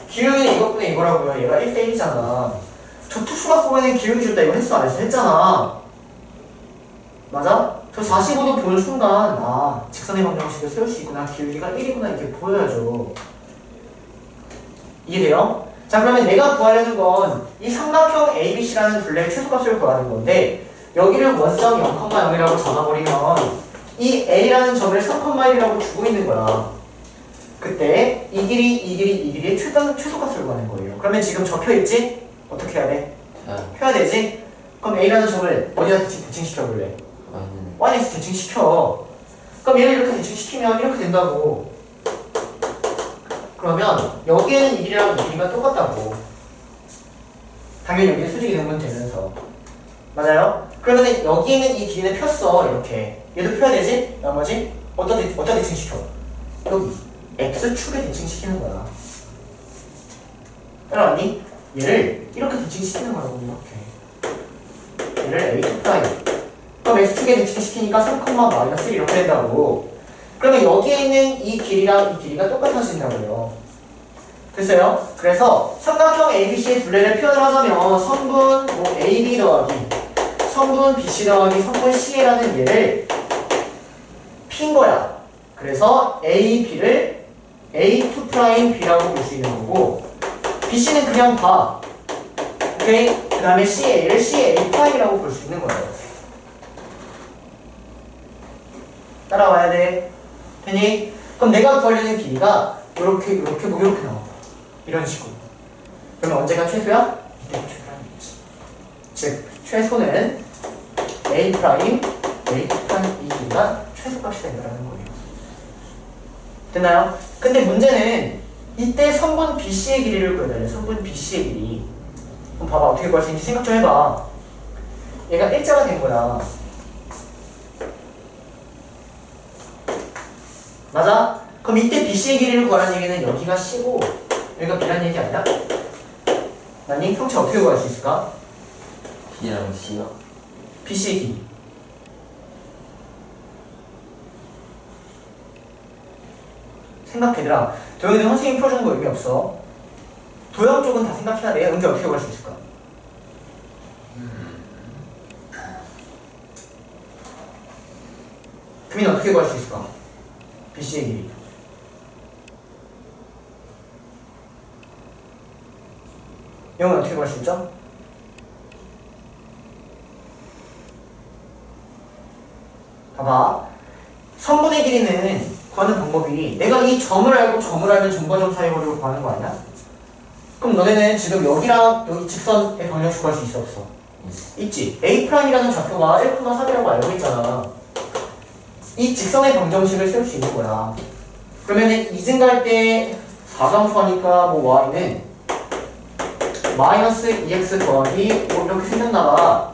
기울기는 이것분의 이거라고요 얘가 1대1이잖아 저 특수각 보면은 기울기 줬다 이거 했어 안 했어? 했잖아 맞아? 저 45도 보는 순간 아 직선의 방정식을 세울 수 있구나 기울기가 1이구나 이렇게 보여야죠 이해돼요? 자 그러면 내가 구하려는 건 이 삼각형 ABC라는 둘레의 최소값을 구하는 건데 여기를 원점 0,0이라고 잡아버리면 이 A라는 점을 3,1이라고 주고 있는 거야 그때 이 길이 이 길이 이 길이의 최단 최소값을 구하는 거예요 그러면 지금 적혀있지? 어떻게 해야 돼?
자,
펴야 되지? 그럼 A라는 점을 어디다 대칭, 대칭시켜 볼래?
Y는
Y에서 대칭시켜 그럼 얘를 이렇게 대칭시키면 이렇게 된다고. 그러면 여기에는 이 길이랑 이 길이가 똑같다고. 당연히 여기 수직이 되면 되면서. 맞아요? 그러면 여기는 이 길이는 폈어 이렇게. 얘도 펴야 되지? 나머지? 어디다, 대- 어디다 대칭시켜? 여기. X축에 대칭시키는 거야. 따라왔니? 얘를 이렇게 대칭시키는 거라고 이렇게. 얘를 A2 프라임 그럼 X축에 대칭시키니까 3,-1 이렇게 된다고. 그러면 여기에 있는 이 길이랑 이 길이가 똑같아진다고요. 됐어요? 그래서 삼각형 ABC의 둘레를 표현을 하자면 성분 뭐 AB 더하기 성분 BC 더하기 성분 CA라는 얘를 핀 거야. 그래서 AB를 A2'B라고 볼 수 있는 거고 BC는 그냥 봐. 오케이? 그 다음에 CA를 CA'이라고 볼 수 있는 거예요 따라와야 돼. 되니? 그럼 내가 구하려는 길이가 이렇게 이렇게 뭐 이렇게 나와. 이런 식으로. 그러면 언제가 최소야? 이때가 최소라는 거지. 즉 최소는 a 프라임 a 이 길이가 최소값이 된다는 거예요. 됐나요? 근데 문제는 이때 선분 BC의 길이를 구해야 돼. 선분 BC의 길이. 그럼 봐봐 어떻게 구할 수 있는지 생각 좀 해봐. 얘가 일자가 된 거야. 맞아? 그럼 이때 BC의 길이를 구하라는 얘기는 여기가 C고 여기가 B라는 얘기 아니야? 맞니? 형체 어떻게 구할 수 있을까?
B랑 C요?
BC의 길이 생각해들아 도형이는 선생님 풀어주는 거 의미 없어 도형 쪽은 다 생각해야 돼 은재 어떻게 구할 수 있을까? 금인 어떻게 구할 수 있을까? BC의 길이 영은 어떻게 구할 수 있죠? 봐봐. 선분의 길이는 구하는 방법이 내가 이 점을 알고 점을 알면 점과 점 사이 거리를 구하는 거 아니야? 그럼 너네는 지금 여기랑 여기 직선의 방정식 구할 수 있어 없어? 있지. A'이라는 좌표가 1,3이라고 알고 있잖아. 이 직선의 방정식을 세울 수 있는 거야. 그러면은 이증갈 때 4강수하니까 뭐 y는 마이너스 2x 더하기 뭐 이렇게 생겼나 봐.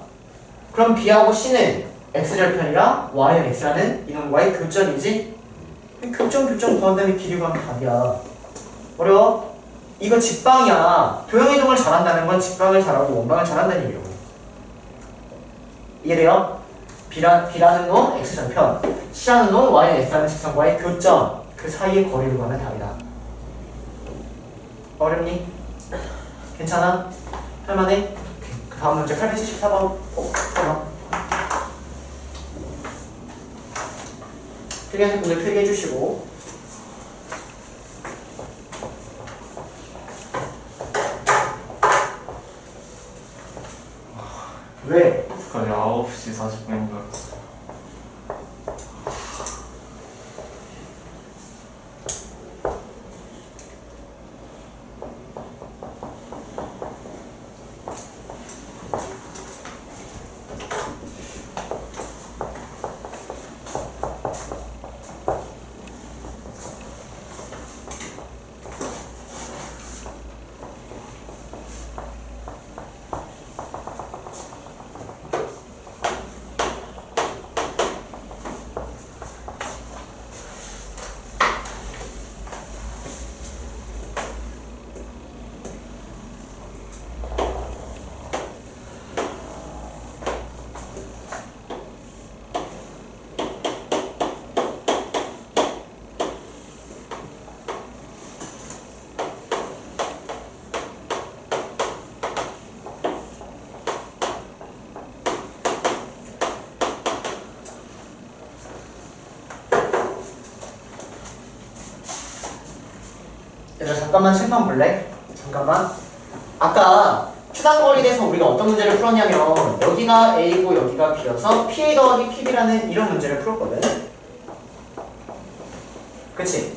그럼 b하고 c는 x절편이라 y는 x라는 이놈 y 교점이지? 교점 교점 더한 다음에 길이 구하면 답이야. 어려워? 이거 직방이야. 도형이동을 잘한다는 건 직방을 잘하고 원방을 잘한다는 얘기라고. 이해돼요? B라, B라는 놈 X절편, C라는 놈 Y는 X라는 직선과의 교점, 그 사이의 거리를 구하면 답이다. 어렵니? 괜찮아? 할만해? 그 다음 문제 874번. 어, 잠깐만. 필기하신 분들 필기해 주시고. 왜?
어떡하지 9시 40분인가
잠깐만 책만 볼래? 잠깐만. 아까 추단거리 대해서 우리가 어떤 문제를 풀었냐면 여기가 A고 여기가 B여서 PA 더하기 PB라는 이런 문제를 풀었거든. 그치?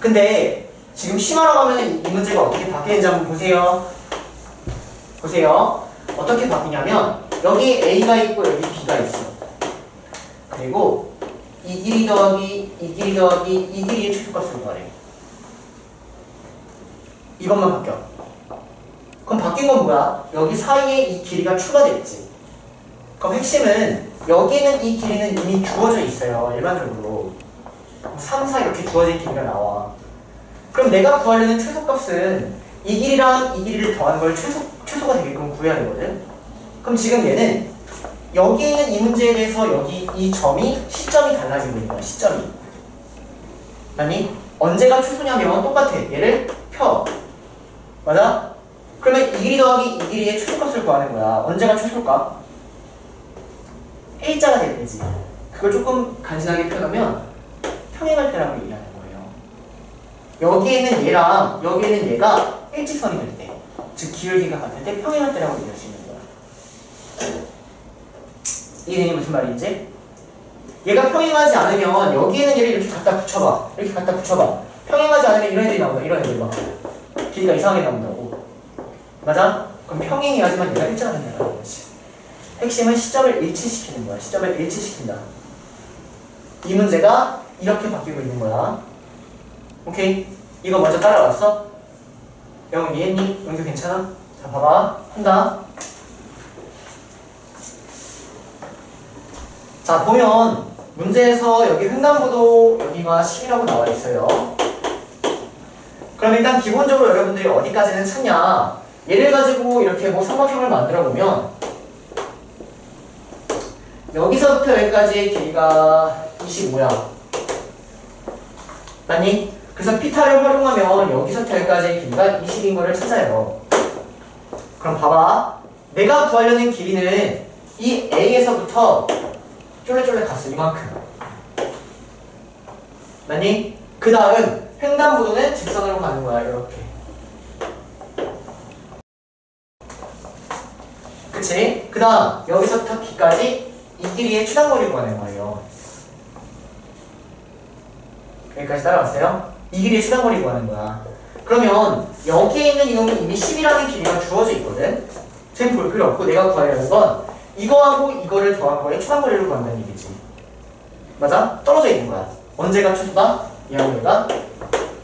근데 지금 심화로 가면 이 문제가 어떻게 바뀌는지 한번 보세요. 보세요. 어떻게 바뀌냐면 여기 A가 있고 여기 B가 있어. 그리고 이 길이 더하기 이 길이 더하기 이 길이의 최소값을 구하래 이것만 바뀌어. 그럼 바뀐 건 뭐야? 여기 사이에 이 길이가 추가됐지. 그럼 핵심은 여기는 이 길이는 이미 주어져 있어요. 일반적으로. 3, 4 이렇게 주어진 길이가 나와. 그럼 내가 구하려는 최소값은 이 길이랑 이 길이를 더한 걸 최소, 최소가 되게끔 구해야 되거든. 그럼 지금 얘는 여기 있는 이 문제에 대해서 여기 이 점이 시점이 있는 거야. 시점이. 아니 언제가 최소냐면 똑같아. 얘를 펴. 맞아? 그러면 이 길이 더하기 이 길이의 최소값을 구하는 거야. 언제가 최소값? A자가 될 때지. 그걸 조금 간신하게 표현하면 평행할 때라고 얘기하는 거예요. 여기에는 얘랑 여기에는 얘가 일직선이 될 때, 즉 기울기가 같을 때 평행할 때라고 얘기할 수 있는 거야. 이게 무슨 말인지? 얘가 평행하지 않으면 여기에는 얘를 이렇게 갖다 붙여봐. 이렇게 갖다 붙여봐. 평행하지 않으면 이런 애들이 나온다. 이런 애들이 막. 길이가 이상하게 나온다고. 맞아? 그럼 평행해야지만 얘가 일자가 된다는 거지. 핵심은 시점을 일치시키는 거야. 시점을 일치시킨다. 이 문제가 이렇게 바뀌고 있는 거야. 오케이? 이거 먼저 따라왔어? 영은 이해했니? 영규 괜찮아? 자, 봐봐. 한다. 자, 보면 문제에서 여기 횡단보도 여기가 10이라고 나와 있어요. 그럼 일단 기본적으로 여러분들이 어디까지는 찾냐? 얘를 가지고 이렇게 뭐 삼각형을 만들어 보면 여기서부터 여기까지의 길이가 25야. 맞니? 그래서 피타를 활용하면 여기서부터 여기까지의 길이가 20인 거를 찾아요. 그럼 봐봐. 내가 구하려는 길이는 이 A에서부터 쫄래쫄래 갔어. 이만큼. 맞니? 그 다음 횡단보도는 직선으로 가는 거야. 이렇게. 그치? 그 다음 여기서부터 B까지 이 길이의 추단거리를 구하는 거예요. 여기까지 따라왔어요? 이 길이의 추단거리를 구하는 거야. 그러면 여기에 있는 이놈이 이미 10이라는 길이가 주어져 있거든? 쟤는 볼 필요 없고 내가 구하려는 건 이거하고 이거를 더한 거에 추단거리를 구한다는 얘기지. 맞아? 떨어져 있는 거야. 언제가 최소다? 얘가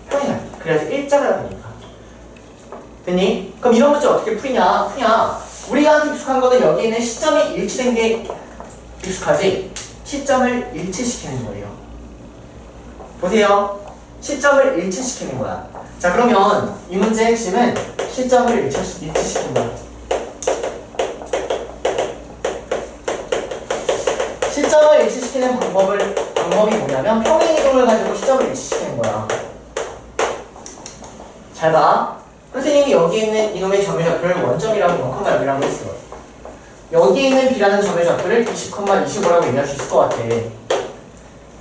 평행할 때. 그래야지 일자가 되니까. 됐니? 그럼 이런 문제 어떻게 풀이냐? 푸냐? 우리가 익숙한 거는 여기 있는 시점이 일치된 게 익숙하지? 시점을 일치시키는 거예요. 보세요. 시점을 일치시키는 거야. 자, 그러면 이 문제의 핵심은 시점을 일치, 일치시키는 거야. 시점을 일치시키는 방법을, 방법이 뭐냐면 평행이동을 가지고 시점을 일치시키는 거야. 잘 봐. 선생님이 여기 있는 이놈의 점의 좌표를 원점이라고 0,0이라고 했어. 여기 있는 B라는 점의 좌표를 20,25라고 얘기할 수 있을 것 같아.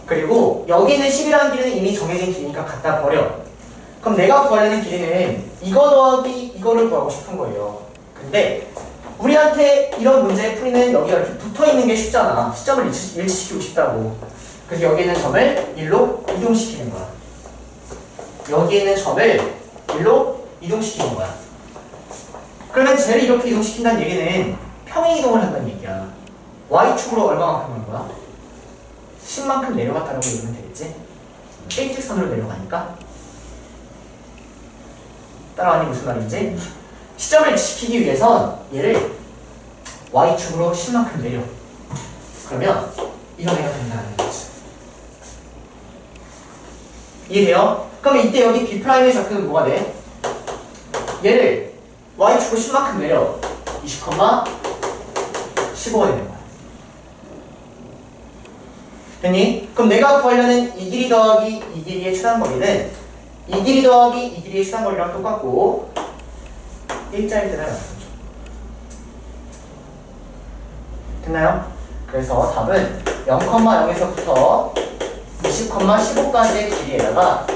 그리고 여기 있는 10이라는 길이는 이미 정해진 길이니까 갖다 버려. 그럼 내가 구하려는 길이는 이거 더하기 이거를 구하고 싶은 거예요. 근데 우리한테 이런 문제 풀이는 여기가 이렇게 붙어 있는 게 쉽잖아. 시점을 일치, 일치시키고 싶다고. 그래서 여기 있는 점을 일로 이동시키는 거야. 여기 있는 점을 일로 이동시키는 거야. 그러면 쟤를 이렇게 이동시킨다는 얘기는 평행이동을 한다는 얘기야. y축으로 얼마만큼 하는 거야? 10만큼 내려갔다라고 얘기하면 되겠지? 일직선으로 내려가니까 따라가니 무슨 말인지 시점을 지키기 위해선 얘를 y축으로 10만큼 내려 그러면 이런 애가 된다는 거지 이해돼요? 그러면 이때 여기 B'의 좌표는 뭐가 돼? 얘를 y축으로 10만큼 내려 20,15가 되는 거야 됐니? 그럼 내가 구하려는 이 길이 더하기 이 길이의 최단거리는 이 길이 더하기 이 길이의 최단거리랑 똑같고 일자일 때는 거죠. 됐나요? 그래서 답은 0,0에서부터 20,15까지의 길이에다가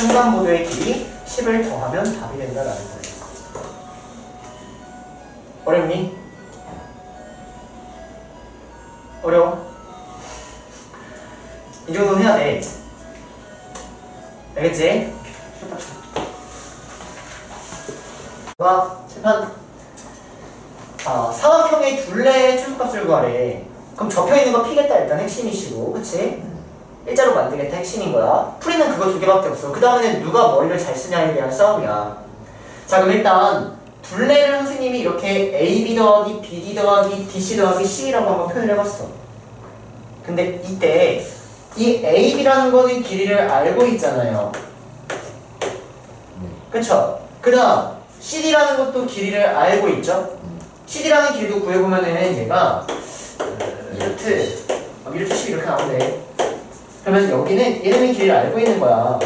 횡단보도의 길이 10을 더하면 답이 된다라는 거예요. 어렵니? 어려워? 이 정도는 해야 돼. 알겠지? 와, 재판. 아, 사각형의 둘레의 최소값을 구하래. 그럼 접혀 있는 거 피겠다 일단 핵심이시고, 그치? 일자로 만들겠다 핵심인 거야. 풀이는 그거 두 개밖에 없어. 그 다음에는 누가 머리를 잘 쓰냐에 대한 싸움이야. 자, 그럼 일단 둘레를 선생님이 이렇게 AB 더하기 BD 더하기 DC 더하기 C라고 한번 표현을 해봤어. 근데 이때 이 AB라는 거는 길이를 알고 있잖아요. 그쵸? 그 다음 CD라는 것도 길이를 알고 있죠? CD라는 길이도 구해보면은 얘가 미루트 아, 미루트 10 이렇게 나오네 그러면 여기는 얘네는 길이를 알고 있는 거야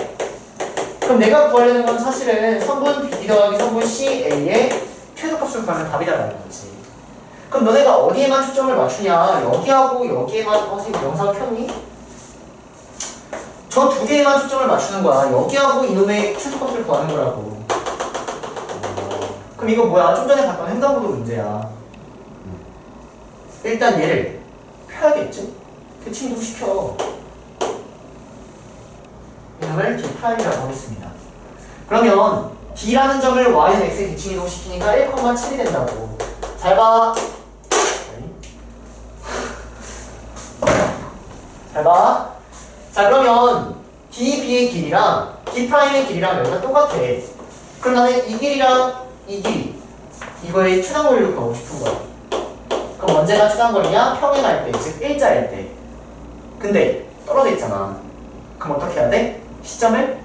그럼 내가 구하려는 건 사실은 성분 B 더하기 성분 CA의 최소값을 구하면 답이다라는 거지 그럼 너네가 어디에만 초점을 맞추냐 여기하고 여기에만 어 지금 영상 켰니? 저 두 개에만 초점을 맞추는 거야 여기하고 이놈의 최소값을 구하는 거라고 그럼 이거 뭐야? 좀 전에 봤던 횡단보도 문제야. 일단 얘를 펴야겠지? 대칭도 시켜. 이놈을 D'이라고 하겠습니다. 그러면 D라는 점을 Y는 X에 대칭 이동 시키니까 1,7이 된다고. 잘 봐. 잘 봐. 자 그러면 D, B의 길이랑 D'의 길이랑 여기가 똑같아. 그럼 나는 이 길이랑 이 길이 이거의 최단거리를 구하고 싶은 거야. 그럼 언제가 최단거리냐? 평행할 때, 즉 일자일 때. 근데 떨어져 있잖아. 그럼 어떻게 해야 돼? 시점을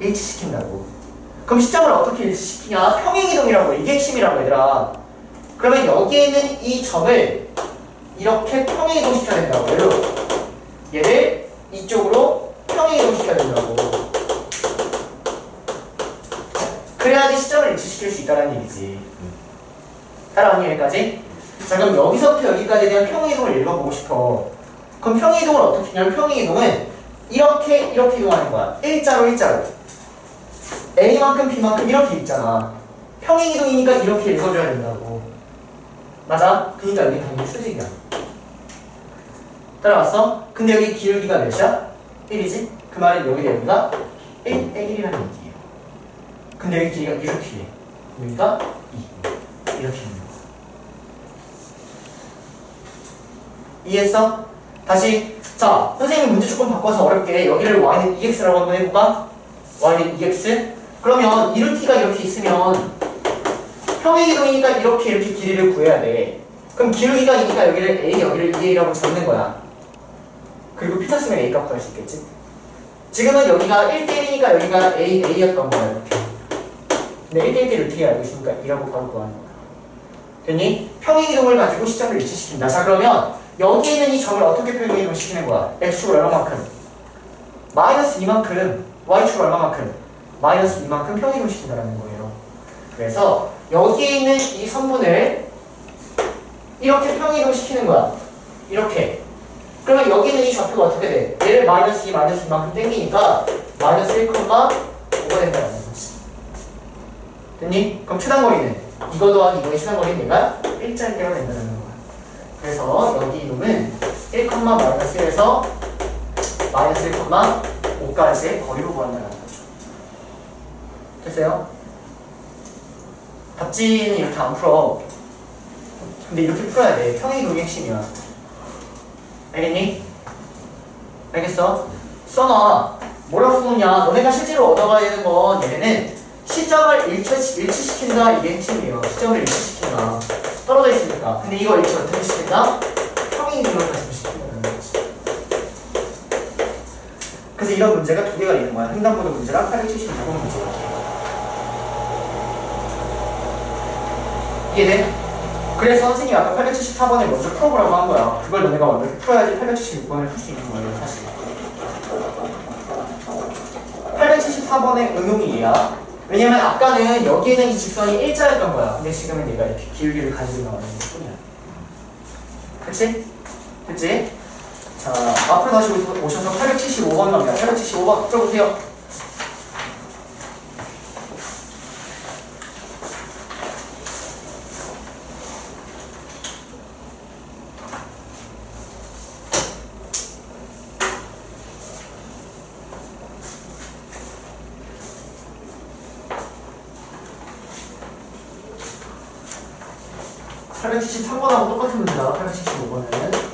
일치시킨다고. 그럼 시점을 어떻게 일치시키냐? 평행이동이라고 이게 핵심이라고 얘들아. 그러면 여기에 있는 이 점을 이렇게 평행이동 시켜야 된다고. 얘를, 얘를 이쪽으로 평행이동 시켜야 된다고. 그래야지 시점을 일치시킬 수 있다는 얘기지. 따라오니 여기까지? 자 그럼 여기서부터 여기까지에 대한 평행이동을 읽어보고 싶어. 그럼 평행이동을 어떻게 하냐면 평행이동은 이렇게 이렇게 이동하는 거야. 일자로 일자로. A만큼 B만큼 이렇게 있잖아. 평행이동이니까 이렇게 읽어줘야 된다고. 맞아? 그니까 여기 당연히 수직이야. 따라왔어? 근데 여기 기울기가 몇이야? 1이지? 그 말은 여기 여기가 1, 1이라는 얘기예요. 근데 여기 길이가 이렇게 해. 여기가 2. 이렇게 있는 거. 이해했어? 다시 자, 선생님 문제 조금 바꿔서 어렵게 여기를 y는 2x라고 한번 해볼까? y는 2x? 그러면 이루티가 이렇게 있으면 평행이동이니까 이렇게 이렇게 길이를 구해야 돼. 그럼 기울기가 이니까 여기를 a, 여기를 2a라고 적는 거야. 그리고 피타 쓰면 a 값 구할 수 있겠지? 지금은 여기가 1대1이니까 여기가 a, a였던 거야 이렇게. 근데 1대1을 어떻게 알고 있으니까 2라고 바로 구하는 거야. 됐니? 평행이동을 가지고 시점을 일치시킨다. 자 그러면 여기 있는 이 점을 어떻게 평행이동 시키는 거야? x축을 얼마만큼? 마이너스 2만큼 y축을 얼마만큼? 마이너스 2만큼 평행이동 시킨다는 거예요. 그래서 여기에 있는 이 선분을 이렇게 평행이동 시키는 거야. 이렇게. 그러면 여기 있는 이 좌표가 어떻게 돼? 얘를 마이너스 2, 마이너스 2만큼 땡기니까 마이너스 1,5가 된다는 거지. 됐니? 그럼 최단거리는 이거 더하기 이거의 최단거리는 얘가 일자일 때가 된다는 거야. 그래서 여기 이놈은 1, 마이너스 1에서 마이너스 1,5까지의 거리로 구한다는 거죠. 됐어요? 답지는 이렇게 안 풀어. 근데 이렇게 풀어야 돼. 평행이동이 핵심이야. 알겠니? 알겠어? 써놔. 뭐라고 쓰느냐? 너네가 실제로 얻어가야 되는 건 얘네는 시점을 일치, 일치시킨다 이게 핵심이에요. 시점을 일치시킨다. 떨어져 있으니까. 근데 이거 일치 어떻게 시킨다? 평행이동을 가지고 시킨다는 거지. 그래서 이런 문제가 두 개가 있는 거야. 횡단보도 문제랑 876번 문제가. 이해돼? 그래서 선생님이 아까 874번을 먼저 풀어보라고 한 거야. 그걸 너네가 먼저 풀어야지 876번을 풀 수 있는 거예요, 사실. 874번의 응용이 얘야. 왜냐면 아까는 여기에는 이 직선이 일자였던 거야. 근데 지금은 얘가 이렇게 기울기를 가지고 나오는 것 뿐이야. 그치? 그치? 자, 앞으로 다시 오셔서 875번 갑니다. 875번 풀어보세요. 팔 873번하고 똑같은 문제다. 875번은.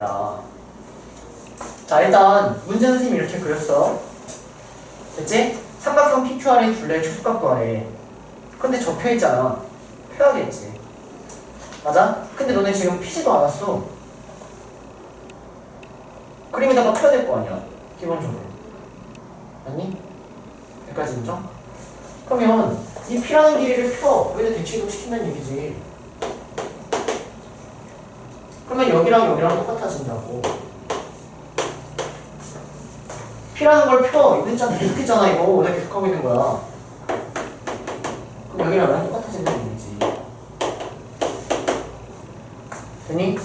자, 자 일단 문제 선생님이 이렇게 그렸어. 됐지? 삼각형 PQR의 둘레의 최소값 구하래. 근데 접혀 있잖아. 펴야겠지. 맞아? 근데 너네 지금 피지도 않았어. 그림에다가 펴야 될 거 아니야. 기본적으로. 아니? 여기까지 인정? 그러면 이 P라는 길이를 펴. 여기다 대치이동 시킨다는 얘기지. 그러면 여기랑 여기랑 똑같아진다고. P라는 걸 펴. 이거 진짜 계속 했잖아, 이거. 내가 계속 하고 있는 거야. 그럼 여기랑 여기랑 똑같아진다는 얘기지. 되니?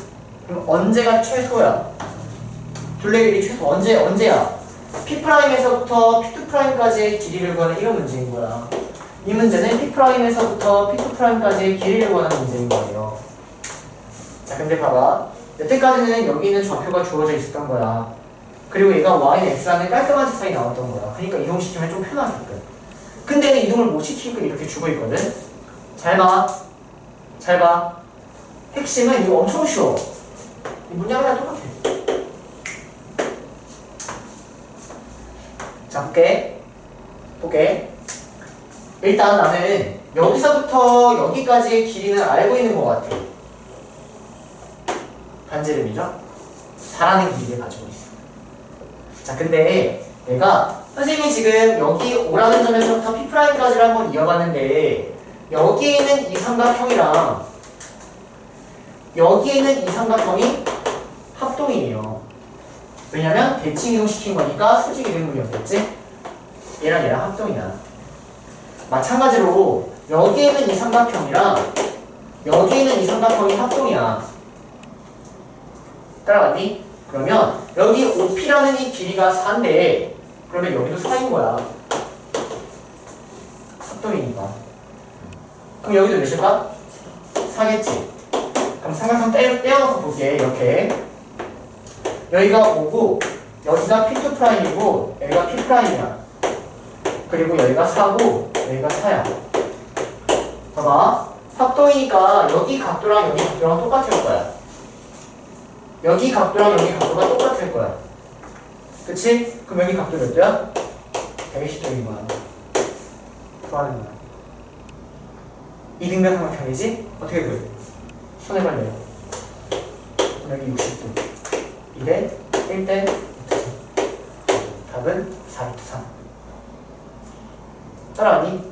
그럼 언제가 최소야? 둘레 길이 최소. 언제, 언제야? P'에서부터 P2'까지의 길이를 구하는 이런 문제인 거야. 이 문제는 P'에서부터 P2'까지의 길이를 구하는 문제인 거예요. 자, 근데 봐봐. 여태까지는 여기 있는 좌표가 주어져 있었던 거야. 그리고 얘가 y는 x라는 깔끔한 색상이 나왔던 거야. 그러니까 이동시키면 좀 편하게끔. 근데 이동을 못 시키고 이렇게 주고 있거든. 잘 봐. 잘 봐. 핵심은 이거 엄청 쉬워. 이 문장이랑 똑같아. 자, 볼게. 볼게. 일단 나는 여기서부터 여기까지의 길이는 알고 있는 것 같아. 반지름이죠? 4라는 길이를 가지고 있어. 자, 근데 내가 선생님이 지금 여기 오라는 점에서부터 P'까지를 한번 이어봤는데 여기에 있는 이 삼각형이랑 여기에 있는 이 삼각형이 합동이에요. 왜냐면 대칭 이동시킨 거니까 수직 이등분이었겠지? 얘랑 얘랑 합동이야. 마찬가지로 여기에 있는 이 삼각형이랑 여기에 있는 이 삼각형이 합동이야. 따라갔니? 그러면 여기 OP라는 이 길이가 4인데 그러면 여기도 4인 거야. 합동이니까. 그럼 여기도 몇일까? 4겠지. 그럼 삼각형 떼, 떼어놓고 볼게. 이렇게. 여기가 O고 여기가 P2 프라임이고 여기가 P 프라임이야. 그리고 여기가 4고 여기가 4야. 봐봐. 합동이니까 여기 각도랑 여기 각도랑 똑같을 거야. 여기 각도랑 여기 각도가 똑같을 거야. 그치? 그럼 여기 각도 몇 도야? 120도인 거야. 좋아하는 거야. 이등변 삼각형이지? 어떻게 그래? 손에 걸려요. 여기 60도. 2대 1대 답은 4루트 3. 따라하니?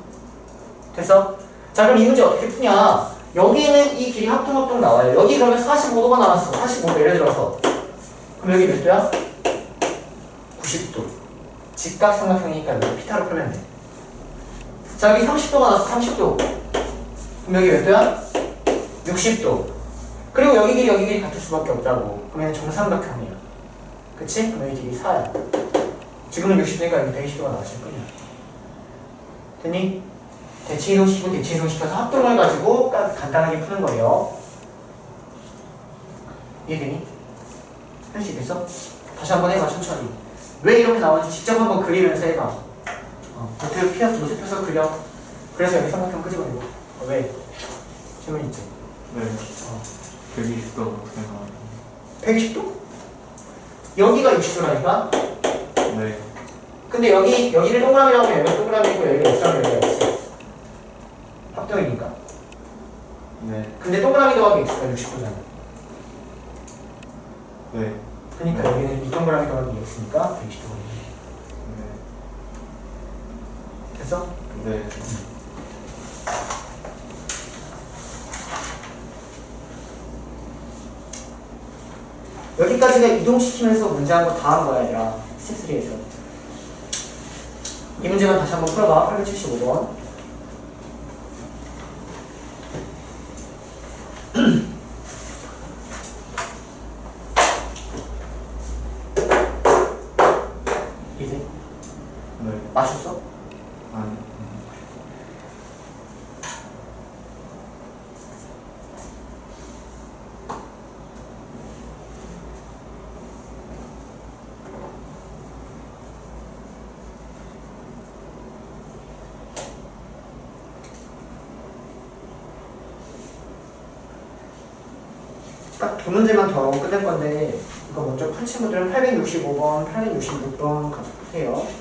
됐어? 자 그럼 이 문제 어떻게 푸냐? 여기는 이 길이 합동합동 나와요. 여기 그러면 45도가 나왔어. 45도 예를 들어서. 그럼 여기 몇 도야? 90도. 직각 삼각형이니까 여기 피타로 풀면 돼. 자 여기 30도가 나왔어. 30도. 그럼 여기 몇 도야? 60도. 그리고 여기 길이 여기 길이 같을 수밖에 없다고. 그러면 정삼각형이야. 그치? 그럼 여기 길이 4야. 지금은 60도니까 여기 120도가 나왔을 뿐이야. 됐니? 대칭 이동시키고 대칭 이동시켜서 합동을 가지고 까- 간단하게 푸는 거예요. 이해되니? 할 수 있겠어? 다시 한번 해봐 천천히. 왜 이렇게 나오는지 직접 한번 그리면서 해봐. 어, 노트를 피어, 노트 펴서 그려. 그래서 여기 삼각형 끄집어내고. 어, 왜? 질문 있지?
네.
어.
120도 어떻게 나와요?
120도? 여기가 60도라니까?
네.
근데 여기, 여기를 동그라미라고 하면 여기가 동그라미고 여기가 X라고 여기가 X. 합동이니까.
네.
근데 동그라미 더하기 X가 60도잖아.
네.
그러니까 여기는 이 동그라미 더하기 X니까 120도거든요. 됐어?
네. 네.
여기까지가 이동시키면서 문제한 거 다 한 거야, 얘들아. 스텝 3에서. 이 문제만 다시 한번 풀어봐. 875번. 이제
네.
맞췄어?
아니.
딱 두 문제만 더 끝낼 건데 이거 먼저 푼 친구들은 865번, 866번 가서 푸세요. 865, 866